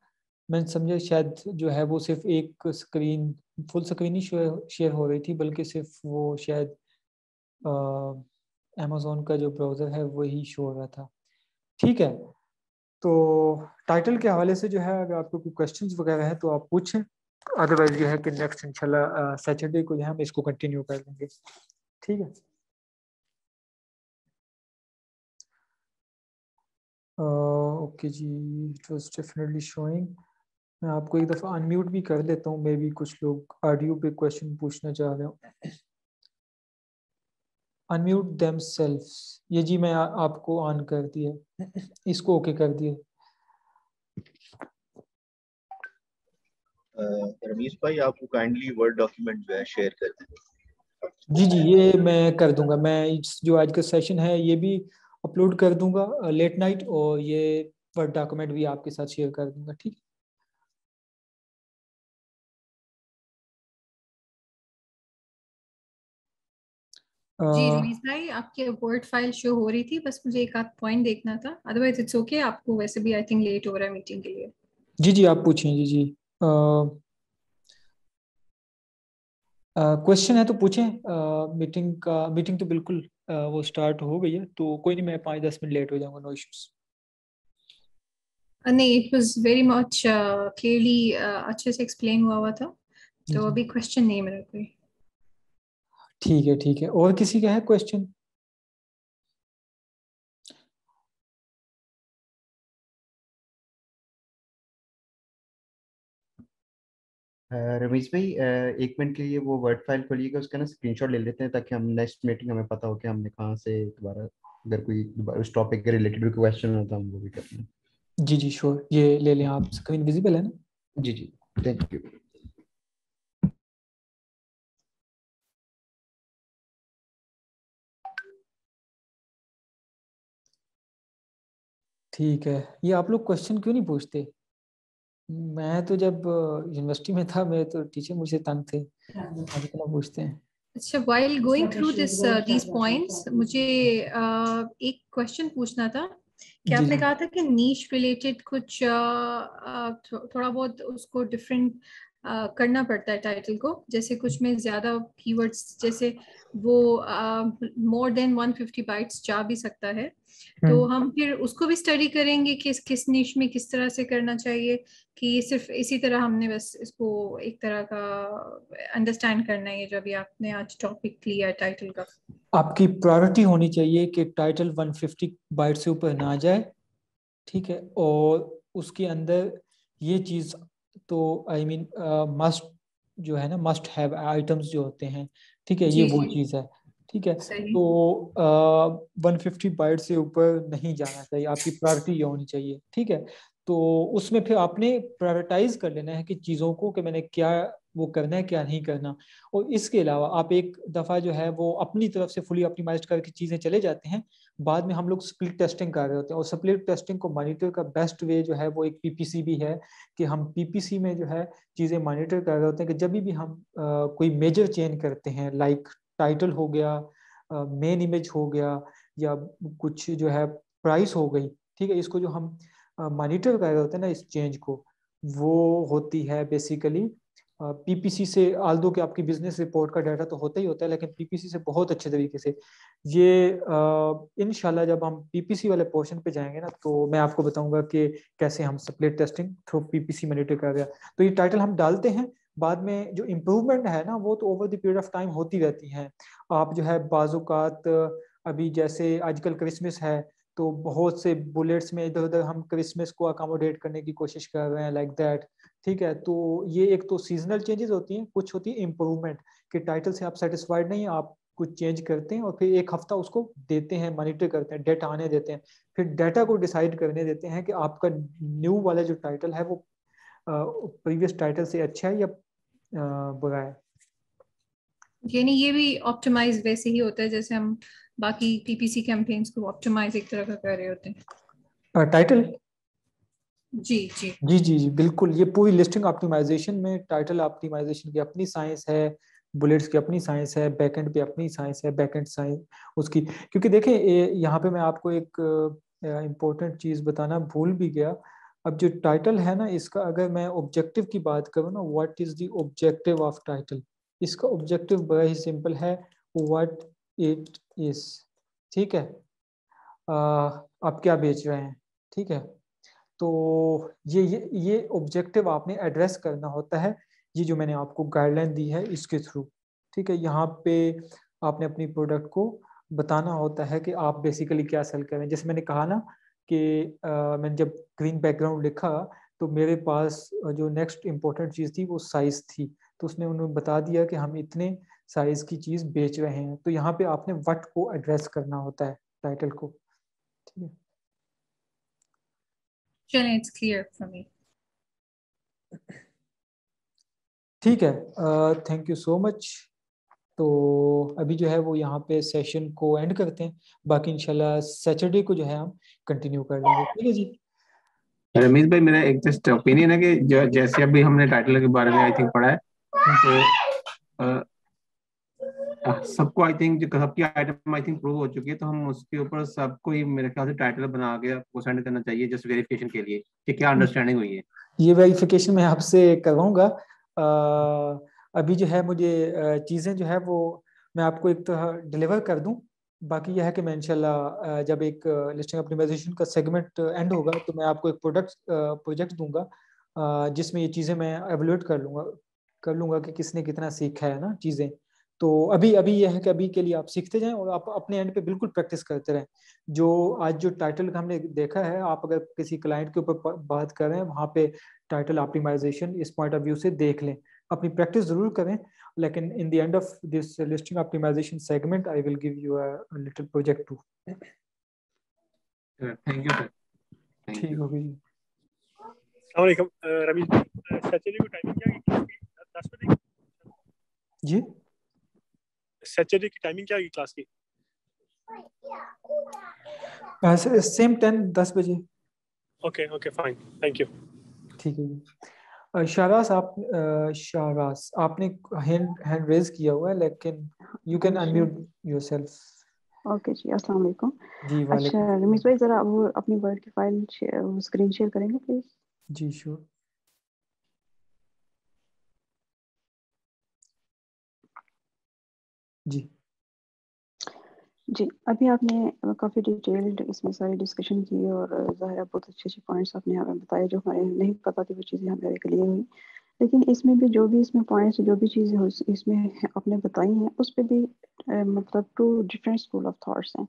मैंने समझा शायद जो है वो सिर्फ़ एक स्क्रीन फुल स्क्रीन ही शेयर हो रही थी, बल्कि सिर्फ़ वो शायद अमेजोन का जो ब्राउज़र है वही शो हो रहा था। ठीक है तो टाइटल के हवाले से जो है अगर आपको कोई क्वेश्चंस वगैरह है तो आप पूछें। अदरवाइज़ जो है कि नेक्स्ट इंशाल्लाह सैटरडे को जो है हम इसको कंटिन्यू कर लेंगे। ठीक है। ओके जी इट वाज डेफिनेटली शोइंग मैं आपको एक दफ़ा अनम्यूट भी कर देता हूँ मे भी कुछ लोग ऑडियो पे क्वेश्चन पूछना चाह रहे हो। अनम्यूट देम ये जी मैं आ, आपको ऑन कर दिया। इसको ओके कर दिया।
रमीश भाई आपको काइंडली वर्ड डॉक्यूमेंट जो है शेयर कर दें
जी जी ये मैं कर दूँगा। मैं जो आज का सेशन है ये भी अपलोड कर दूँगा लेट नाइट और ये वर्ड डॉक्यूमेंट भी आपके साथ शेयर कर दूँगा ठीक है?
जी भाई आपके वर्ड फ़ाइल शो हो रही थी बस मुझे एक आध पॉइंट देखना था। अदरवाइज़ इट्स ओके आपको वैसे भी आई थिंक लेट हो रहा है मीटिंग के लिए।
जी जी आप पूछें जी जी। क्वेश्चन uh, uh, है तो पूछें मीटिंग uh, का मीटिंग तो बिल्कुल वो स्टार्ट हो गई है तो कोई नहीं मैं पाँच दस मिनट लेट हो जाऊँगा नो इश्यूज़
नहीं it was very much clearly अच्छे से एक्सप्लेन हुआ हुआ था तो अभी क्वेश्चन नहीं मेरा कोई।
ठीक है ठीक है। और किसी का है क्वेश्चन
रमेश भाई एक मिनट के लिए वो वर्ड फ़ाइल खोलिएगा उसका ना स्क्रीनशॉट ले लेते हैं ताकि हम नेक्स्ट मीटिंग हमें पता हो कि हमने कहाँ से दोबारा अगर कोई उस टॉपिक के रिलेटेड क्वेश्चन हो तो हम वो भी कर लें।
जी जी श्योर ये ले लें आप स्क्रीन विजिबल है ना?
जी जी. थैंक यू
ठीक है. ये आप लोग क्वेश्चन क्यों नहीं पूछते? मैं तो जब यूनिवर्सिटी में था मैं तो टीचर मुझे तंग थे। आज इतना पूछते हैं?
अच्छा while going through this this points मुझे uh, एक क्वेश्चन पूछना था। कि आपने कहा था कि नीच रिलेटेड कुछ uh, थोड़ा बहुत उसको डिफरेंट करना पड़ता है टाइटल को। जैसे कुछ में ज़्यादा कीवर्ड्स जैसे वो मोर देन 150 बाइट्स जा भी सकता है। तो हम्म। हम फिर उसको भी स्टडी करेंगे कि किस निश में किस तरह से करना चाहिए कि सिर्फ़ इसी तरह हमने बस इसको एक तरह का अंडरस्टैंड करना है जो अभी आपने आज टॉपिक लिया टाइटल का।
आपकी प्रायोरिटी होनी चाहिए कि टाइटल 150 बाइट से ऊपर ना जाए ठीक है? और उसके अंदर ये चीज़ तो आई मीन मस्ट जो है ना मस्ट हैव आइटम्स जो होते हैं ठीक है ये वो चीज़ है ठीक है। तो वन फिफ्टी बाइट से ऊपर नहीं जाना चाहिए आपकी प्रायोरिटी ये होनी चाहिए ठीक है। तो उसमें फिर आपने प्रायोरिटाइज कर लेना है कि चीज़ों को कि मैंने क्या वो करना है क्या नहीं करना। और इसके अलावा आप एक दफ़ा जो है वो अपनी तरफ़ से फुली ऑप्टिमाइज करके चीज़ें चले जाते हैं बाद में हम लोग स्प्लिट टेस्टिंग कर रहे होते हैं और स्प्लिट टेस्टिंग को मॉनिटर का बेस्ट वे जो है वो एक पीपीसी भी है कि हम पीपीसी में जो है चीज़ें मॉनिटर कर रहे होते हैं कि जब भी हम आ, कोई मेजर चेंज करते हैं लाइक टाइटल हो गया मेन इमेज हो गया या कुछ जो है प्राइस हो गई ठीक है इसको जो हम मॉनिटर कर रहे होते हैं ना इस चेंज को वो होती है बेसिकली पीपीसी से आल दो कि आपकी बिज़नेस रिपोर्ट का डाटा तो होता ही होता है, लेकिन पीपीसी से बहुत अच्छे तरीके से। ये इन जब हम पीपीसी वाले पोर्शन पे जाएँगे ना तो मैं आपको बताऊँगा कि कैसे हम split testing through PPC monitor कर गया तो ये टाइटल हम डालते हैं, बाद में जो इम्प्रूवमेंट है ना, वो तो over the period of time होती रहती हैं। आप जो है बाजुकात अभी जैसे आजकल क्रिसमस है तो बहुत से बुलेट्स में इधर उधर हम क्रिसमस को अकोमोडेट करने की कोशिश कर रहे हैं लाइक like दैट ठीक है? तो ये एक तो सीजनल चेंजेस होती हैं कुछ होती है इम्प्रूवमेंट कि टाइटल से आप सेटिस्फाइड नहीं आप कुछ चेंज करते हैं और फिर एक हफ़्ता उसको देते हैं मॉनिटर करते हैं डेटा आने देते हैं। फिर डेटा को डिसाइड करने देते हैं कि आपका न्यू वाला जो टाइटल है वो प्रीवियस टाइटल से अच्छा है या बुरा है?
यानी ये भी ऑप्टिमाइज वैसे ही होता है जैसे हम बाकी पीपीसी कैंपेन्स को ऑप्टिमाइज एक तरह का कर रहे होते हैं।
टाइटल
जी जी।
जी जी बिल्कुल, ये पूरी लिस्टिंग ऑप्टिमाइजेशन में टाइटल ऑप्टिमाइजेशन की अपनी साइंस है बुलेट्स की अपनी साइंस है बैकएंड पे अपनी साइंस है बैकएंड साइंस उसकी, क्योंकि देखें यहाँ पे मैं आपको एक इम्पोर्टेंट चीज़ बताना भूल भी गया। अब जो टाइटल है ना, इसका अगर मैं ऑब्जेक्टिव की बात करूँ ना what is the objective of title इसका ऑब्जेक्टिव बड़ा ही सिंपल है व्हाट इट इज़ ठीक है? आप क्या बेच रहे हैं? ठीक है? तो ये ये ये ऑब्जेक्टिव आपने एड्रेस करना होता है, ये जो मैंने आपको गाइडलाइन दी है, इसके थ्रू ठीक है, यहाँ पे आपने अपनी प्रोडक्ट को बताना होता है कि आप बेसिकली क्या सेल करें जैसे मैंने कहा ना कि मैंने जब ग्रीन बैकग्राउंड लिखा तो मेरे पास जो नेक्स्ट इम्पोर्टेंट चीज़ थी, वो साइज़ थी। तो उसने उन्होंने बता दिया कि हम इतने साइज़ की चीज़ बेच रहे हैं। तो यहाँ पे आपने वट को एड्रेस करना होता है टाइटल को। ठीक है।
Jenny, it's clear for me.
ठीक है थैंक यू सो मच तो अभी जो है वो यहाँ पे सेशन को एंड करते हैं। बाकी इंशाल्लाह सैटरडे को जो है हम कंटिन्यू कर लेंगे। ठीक है जी?
रमेश भाई मेरा एक जस्ट ओपिनियन है कि जैसे अभी हमने टाइटल के बारे में आई थिंक पढ़ा है तो सबको आई थिंक जो सबकी आइटम आई थिंक प्रूव हो चुकी है तो हम उसके ऊपर सबको ही मेरे ख्याल से टाइटल बना के आपको सेंड करना चाहिए जस्ट वेरिफिकेशन के लिए कि क्या अंडरस्टैंडिंग हुई है।
ये वेरिफिकेशन मैं आपसे करवाऊँगा। अभी जो है मुझे चीज़ें जो है वो मैं आपको एक तो डिलीवर कर दूँ। बाकी यह है कि मैं इंशाल्लाह जब एक लिस्टिंग ऑप्टिमाइजेशन का सेगमेंट एंड होगा तो मैं आपको एक प्रोडक्ट प्रोजेक्ट दूँगा जिसमें ये चीज़ें मैं एवोल्यूट कर लूँगा कर लूँगा कि किसने कितना सीखा है ना चीज़ें। तो अभी अभी यह है कि अभी के लिए आप सीखते जाएँ और आप अपने एंड पे बिल्कुल प्रैक्टिस करते रहें। जो आज जो टाइटल का हमने देखा है आप अगर किसी क्लाइंट के ऊपर बात कर रहे हैं वहाँ पे टाइटल ऑप्टिमाइजेशन इस पॉइंट ऑफ़ व्यू से देख लें। अपनी प्रैक्टिस ज़रूर करें लेकिन in the end of this listing optimization segment I will give you a little project to
thank you
ठीक हो गई।
रमेश को टाइमिंग क्या है 10 बजे?
जी?
सैटरडे की टाइमिंग क्या होगी क्लास की?
सेम टेन दस बजे।
Okay okay fine thank you
ठीक है। शाहराज आप शाहराज आपने हैंड हैंड रेज किया हुआ है लेकिन you can unmute yourself
okay जी अस्सलाम वालेकुम।
जी वालेकुम।
अच्छा रमेश भाई जरा वो अपनी वर्ड की फ़ाइल स्क्रीन शेयर करेंगे प्लीज़
जी श्योर जी।
जी, अभी आपने काफ़ी डिटेल्ड इसमें सारी डिस्कशन की और ज़ाहिर बहुत अच्छे अच्छे पॉइंट्स आपने हमें बताए जो हमें नहीं पता थी वो चीज़ें हमारे क्लियर हुई। लेकिन इसमें भी जो भी इसमें पॉइंट्स, जो भी चीज़ें इसमें आपने बताई हैं, उस पर भी मतलब two different school of thoughts हैं।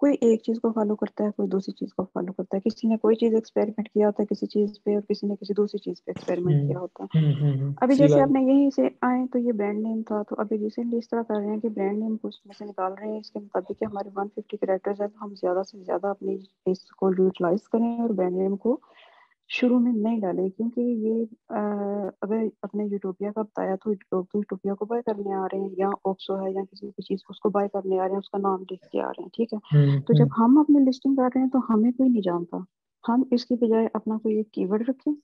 कोई एक चीज़ को फॉलो करता है कोई दूसरी चीज़ को फॉलो करता है। किसी ने कोई चीज़ एक्सपेरिमेंट किया होता है किसी चीज़ पे और किसी ने किसी दूसरी चीज़ पे एक्सपेरिमेंट किया होता है।
हम्म, हम्म, हम्म,
अभी जैसे आपने यहीं से आए तो ये ब्रांड नेम था तो अभी रिसेंटली इस तरह कर रहे हैं कि ब्रांड नेम को उसमें से निकाल रहे हैं। इसके मुताबिक हमारे वन फिफ्टी करेक्टर्स है तो हम ज़्यादा से ज़्यादा अपनी इसको यूटिलाइज करें और ब्रांड नेम को शुरू में नहीं डाले क्योंकि ये आ, अगर अपने यूटोपिया का बताया तो लोग तो यूटोपिया को बाय करने आ रहे हैं या ओप्सो है या किसी भी चीज़ उसको बाय करने आ रहे हैं उसका नाम लिख के आ रहे हैं ठीक है?
हम्म,
तो जब
हम्म,
हम अपनी लिस्टिंग कर रहे हैं तो हमें कोई नहीं जानता। हम इसकी बजाय अपना कोई एक कीवर्ड रखें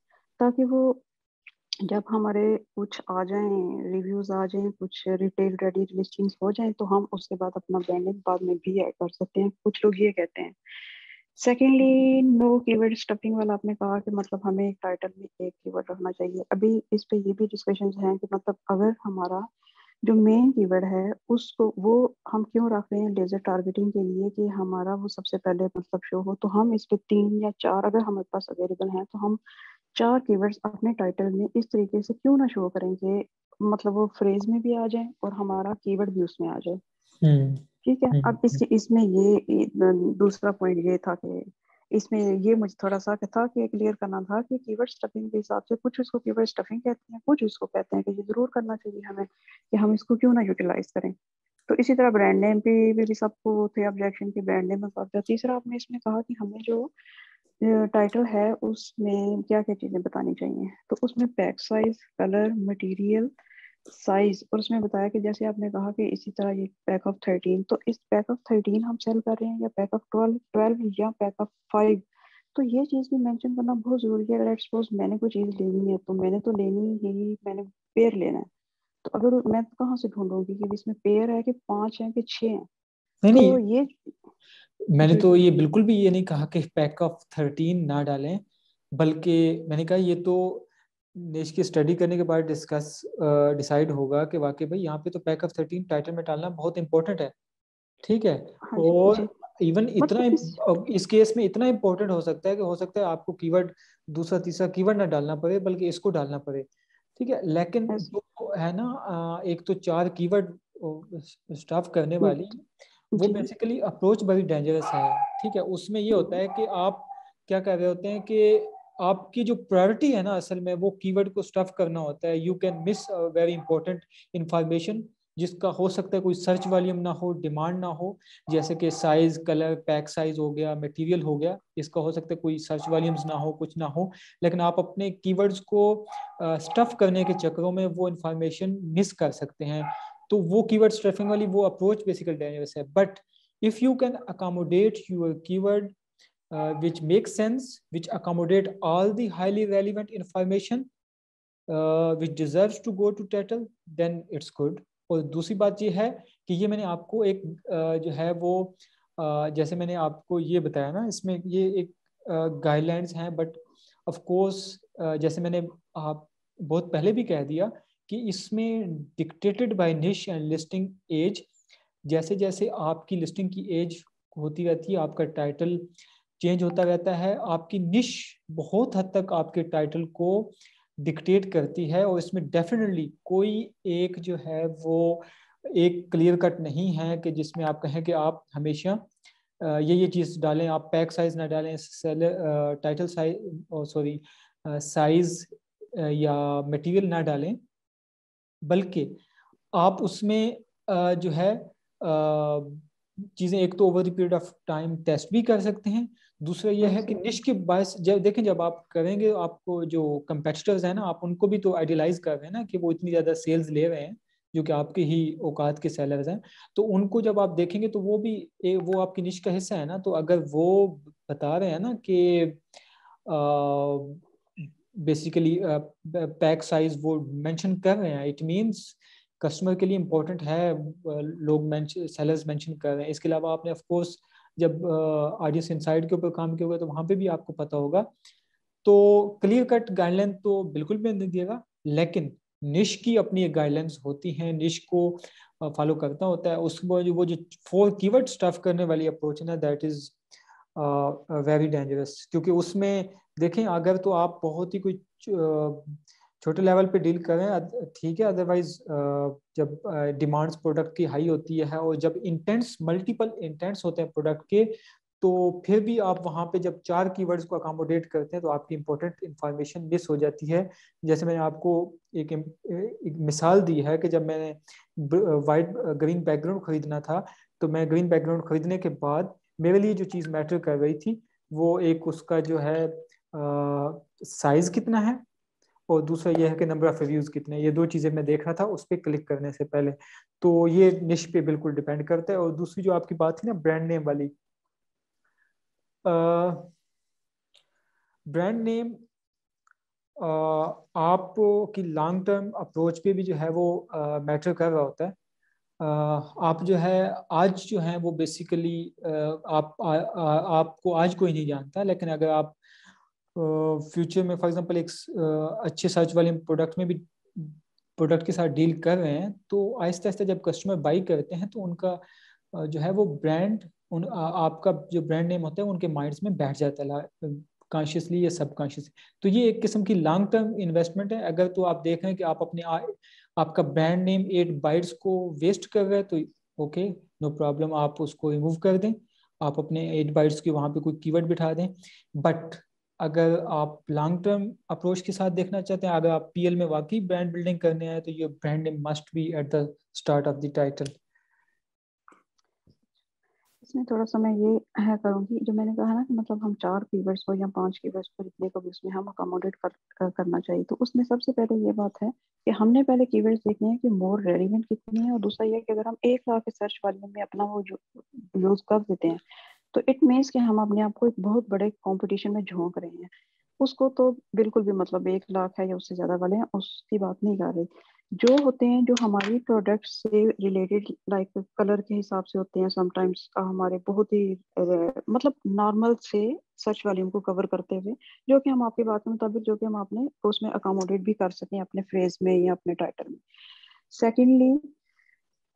ताकि वो जब हमारे कुछ आ जाएँ रिव्यूज़ आ जाएँ कुछ रिटेल रेडी लिस्टिंग्स हो जाएँ तो हम उसके बाद अपना ब्रांडिंग बाद में भी ऐड कर सकते हैं। कुछ लोग ये कहते हैं सेकेंडली नो कीवर्ड स्टफिंग वाला आपने कहा कि मतलब हमें एक टाइटल में एक कीवर्ड रखना चाहिए। अभी इस पे ये भी डिस्कशन हैं कि मतलब अगर हमारा जो मेन कीवर्ड है, उसको वो हम क्यों रख रहे हैं लेजर टारगेटिंग के लिए कि हमारा वो सबसे पहले मतलब शो हो? तो हम इस पे तीन या चार, अगर हमारे पास अवेलेबल हैं तो हम चार कीवर्ड्स अपने टाइटल में इस तरीके से क्यों ना शो करें कि मतलब वो फ्रेज में भी आ जाए और हमारा कीवर्ड भी उसमें आ जाए। ठीक है
हम्म,
अब इस इसमें ये दूसरा पॉइंट ये था कि इसमें ये मुझे थोड़ा सा था कि क्लियर करना था कि कीवर्ड स्टफिंग के हिसाब से कुछ उसको कीवर्ड स्टफिंग कहते हैं कुछ उसको कहते हैं कि ये ज़रूर करना चाहिए हमें कि हम इसको क्यों ना यूटिलाइज करें। तो इसी तरह ब्रांड नेम पे भी, भी सबको थे ऑब्जेक्शन की ब्रांड नेम में तीसरा आपने इसमें कहा कि हमें जो टाइटल है उसमें क्या क्या चीज़ें बतानी चाहिए। तो उसमें pack size colour material size और उसमें बताया कि जैसे आपने कहा कि इसी तरह ये पैक ऑफ़ थर्टीन तो इस पैक ऑफ़ थर्टीन हम सेल कर रहे हैं या पैक ऑफ़ ट्वेल्व ट्वेल्व या पैक ऑफ़ फाइव तो ये चीज़ भी मेंशन करना बहुत ज़रूरी है। अगर सपोज़ मैंने कोई चीज़ लेनी है तो मैंने तो लेनी ही मैंने पेयर लेना है। तो अगर मैं तो कहाँ से ढूंढूँगी कि इसमें पेयर है कि पाँच है कि छह है?
नहीं
तो
नहीं
ये
मैंने तो ये बिल्कुल भी ये नहीं कहा कि पैक ऑफ़ थर्टीन ना डालें बल्कि मैंने कहा ये तो निश की स्टडी करने के बाद डिस्कस डिसाइड होगा कि वाकई भाई यहाँ पे तो पैक ऑफ़ थर्टीन टाइटल में डालना बहुत इंपॉर्टेंट है। ठीक है?
हाँ
और इवन इतना
मतलब इस
केस में इतना इम्पोर्टेंट हो सकता है कि हो सकता है आपको कीवर्ड दूसरा तीसरा कीवर्ड ना डालना पड़े बल्कि इसको डालना पड़े। ठीक है? लेकिन
ऐस-
जो। है ना एक तो चार कीवर्ड स्टफ़ करने वाली वो बेसिकली अप्रोच बड़ी डेंजरस है। ठीक है? उसमें ये होता है कि आप क्या कर रहे होते हैं कि आपकी जो प्रायोरिटी है ना असल में वो कीवर्ड को स्टफ़ करना होता है। You can miss very important information जिसका हो सकता है कोई सर्च वॉल्यूम ना हो डिमांड ना हो। जैसे कि साइज़ कलर पैक साइज़ हो गया मटेरियल हो गया, इसका हो सकता है कोई सर्च वॉल्यूम्स ना हो, कुछ ना हो। लेकिन आप अपने कीवर्ड्स को स्टफ़ करने के चक्करों में वो इंफॉर्मेशन मिस कर सकते हैं। तो वो कीवर्ड स्टफिंग वाली वो अप्रोच बेसिकली डेंजरस है। But if you can accommodate your keyword uh, which makes sense, which accommodate all the highly relevant information uh, which deserves to go to title, then it's good. और दूसरी बात ये है कि ये मैंने आपको एक uh, जो है वो uh, जैसे मैंने आपको ये बताया ना इसमें ये एक गाइडलाइंस हैं बट ऑफ़ कोर्स जैसे मैंने आप बहुत पहले भी कह दिया कि इसमें dictated by niche and listing as जैसे जैसे आपकी लिस्टिंग की एज होती रहती है आपका टाइटल चेंज होता रहता है, आपकी निश बहुत हद तक आपके टाइटल को डिक्टेट करती है और इसमें डेफिनेटली कोई एक जो है वो एक क्लियर कट नहीं है कि जिसमें आप कहें कि आप हमेशा ये ये चीज़ डालें, आप पैक साइज़ ना डालें seller title size sorry size या मटेरियल ना डालें, बल्कि आप उसमें जो है चीज़ें एक तो over the period of time test भी कर सकते हैं दूसरा यह है कि निश के बायस जब देखें जब आप करेंगे आपको जो कंपेटिटर्स हैं ना आप उनको भी तो आइडियलाइज कर रहे हैं ना कि वो इतनी ज़्यादा सेल्स ले रहे हैं जो कि आपके ही औकात के सेलर्स हैं। तो उनको जब आप देखेंगे तो वो भी ए, वो आपकी निश का हिस्सा है ना तो अगर वो बता रहे हैं ना कि बेसिकली पैक साइज़ वो मेंशन कर रहे हैं इट मींस कस्टमर के लिए इम्पोर्टेंट है लोग सेलर्स मेंशन कर रहे हैं। इसके अलावा आपने ऑफ़ कोर्स जब ऑडियंस इनसाइड के ऊपर काम किया तो वहाँ पे भी आपको पता होगा। तो क्लियर कट गाइडलाइन तो बिल्कुल भी नहीं दिएगा लेकिन निश की अपनी गाइडलाइंस होती हैं, निश को फॉलो करता होता है। उसको वो जो फोर कीवर्ड स्टफ़ करने वाली अप्रोच है ना दैट इज़ वेरी डेंजरस क्योंकि उसमें देखें, अगर तो आप बहुत ही कोई छोटे लेवल पे डील करें ठीक है अदरवाइज़ जब डिमांड्स प्रोडक्ट की हाई होती है और जब इंटेंट्स मल्टीपल इंटेंट्स होते हैं प्रोडक्ट के तो फिर भी आप वहाँ पे जब चार कीवर्ड्स को अकोमोडेट करते हैं तो आपकी इंपॉर्टेंट इंफॉर्मेशन मिस हो जाती है। जैसे मैंने आपको एक, एक मिसाल दी है कि जब मैंने वाइट ग्रीन बैकग्राउंड खरीदना था तो मैं ग्रीन बैकग्राउंड खरीदने के बाद मेरे लिए जो चीज़ मैटर कर रही थी वो एक उसका जो है साइज़ कितना है? और दूसरा यह है कि नंबर ऑफ़ रिव्यूज़ कितने ये दो चीज़ें मैं देख रहा था उस पर क्लिक करने से पहले। तो ये निश पे बिल्कुल डिपेंड करता है। और दूसरी जो आपकी बात थी ना ब्रांड नेम वाली। ब्रांड नेम आप की लॉन्ग टर्म अप्रोच पे भी जो है वो मैटर कर रहा होता है। आप जो है आज जो है वो बेसिकली आप आ, आ, आपको आज कोई नहीं जानता। लेकिन अगर आप फ्यूचर में फॉर एग्जांपल एक अच्छे सर्च वाले प्रोडक्ट में भी प्रोडक्ट के साथ डील कर रहे हैं तो आहिस्ता आहिस्ता जब कस्टमर बाई करते हैं तो उनका जो है वो ब्रांड उन आपका जो ब्रांड नेम होता है उनके माइंड्स में बैठ जाता है कॉन्शियसली या सबकॉन्शियसली तो ये एक किस्म की लॉन्ग टर्म इन्वेस्टमेंट है। अगर तो आप देख रहे हैं कि आप अपने आ, आपका ब्रांड नेम एट बाइट्स को वेस्ट कर रहे हैं तो ओके नो प्रॉब्लम आप उसको रिमूव कर दें। आप अपने एट बाइट्स की वहाँ पे कोई कीवर्ड बिठा दें। बट अगर आप लॉन्ग टर्म अप्रोच के साथ देखना चाहते हैं अगर आप पीएल में वाकई ब्रांड बिल्डिंग करने आए तो ये brand name must be at the start of the title
इसमें थोड़ा सा मैं ये है करूँगी जो मैंने कहा ना कि मतलब हम चार कीवर्ड्स को या पाँच कीवर्ड्स को इतने को भी उसमें हम अकोमोडेट कर, कर, करना चाहिए तो उसमें सबसे पहले ये बात है कि हमने पहले कीवर्ड्स देखने हैं कि मोर रेलिवेंट कितनी है और दूसरा ये कि अगर हम एक लाख सर्च वॉल्यूम में अपना वो यूज़ कर देते हैं तो इट मीन्स कि हम अपने आप को एक बहुत बड़े कॉम्पिटिशन में झोंक रहे हैं। उसको तो बिल्कुल भी मतलब एक लाख है या उससे ज़्यादा वाले हैं, उसकी बात नहीं कर रही। जो होते हैं, जो हमारी प्रोडक्ट से रिलेटेड लाइक कलर के हिसाब से होते हैं समटाइम्स हमारे बहुत ही मतलब नॉर्मल से सर्च वॉल्यूम को कवर करते हुए, जो कि हम आपकी बात के मुताबिक, जो कि हम अपने उसमें अकोमोडेट भी कर सकें अपने फ्रेज में या अपने टाइटल में। सेकेंडली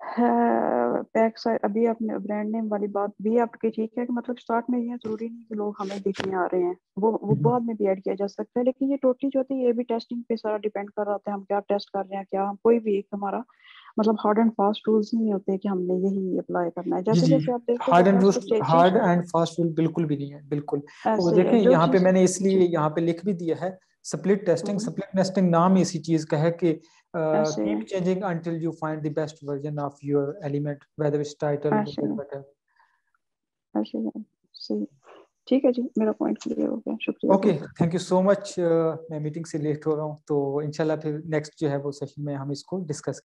बैक अभी अपने ब्रांड नेम वाली बात भी आपकी ठीक है कि मतलब स्टार्ट में ये ज़रूरी नहीं कि लोग हमें देखने आ रहे हैं। वो वो हम्म। बाद में भी ऐड किया जा सकता है लेकिन ये टोटली जो होती है ये भी टेस्टिंग पे सारा डिपेंड कर रहा है हम क्या टेस्ट कर रहे हैं क्या कोई भी एक हमारा मतलब हार्ड एंड फास्ट रूल्स नहीं होते कि हमने यही अप्लाई करना है। जैसे जैसे आप देखते
hard and hard and fast rule बिल्कुल भी नहीं है बिल्कुल। वो देखें यहाँ पे मैंने इसलिए यहाँ पे लिख भी दिया है स्प्लिट टेस्टिंग स्प्लिट टेस्टिंग नाम इसी चीज़ का है कि uh, keep changing until you find the best version of your element whether it's title whatever
ठीक है जी मेरा पॉइंट क्लियर हो गया शुक्रिया
okay thank you so much मैं मीटिंग से लेट हो रहा हूँ तो इंशाल्लाह फिर नेक्स्ट जो है वो सेशन में हम इसको डिस्कस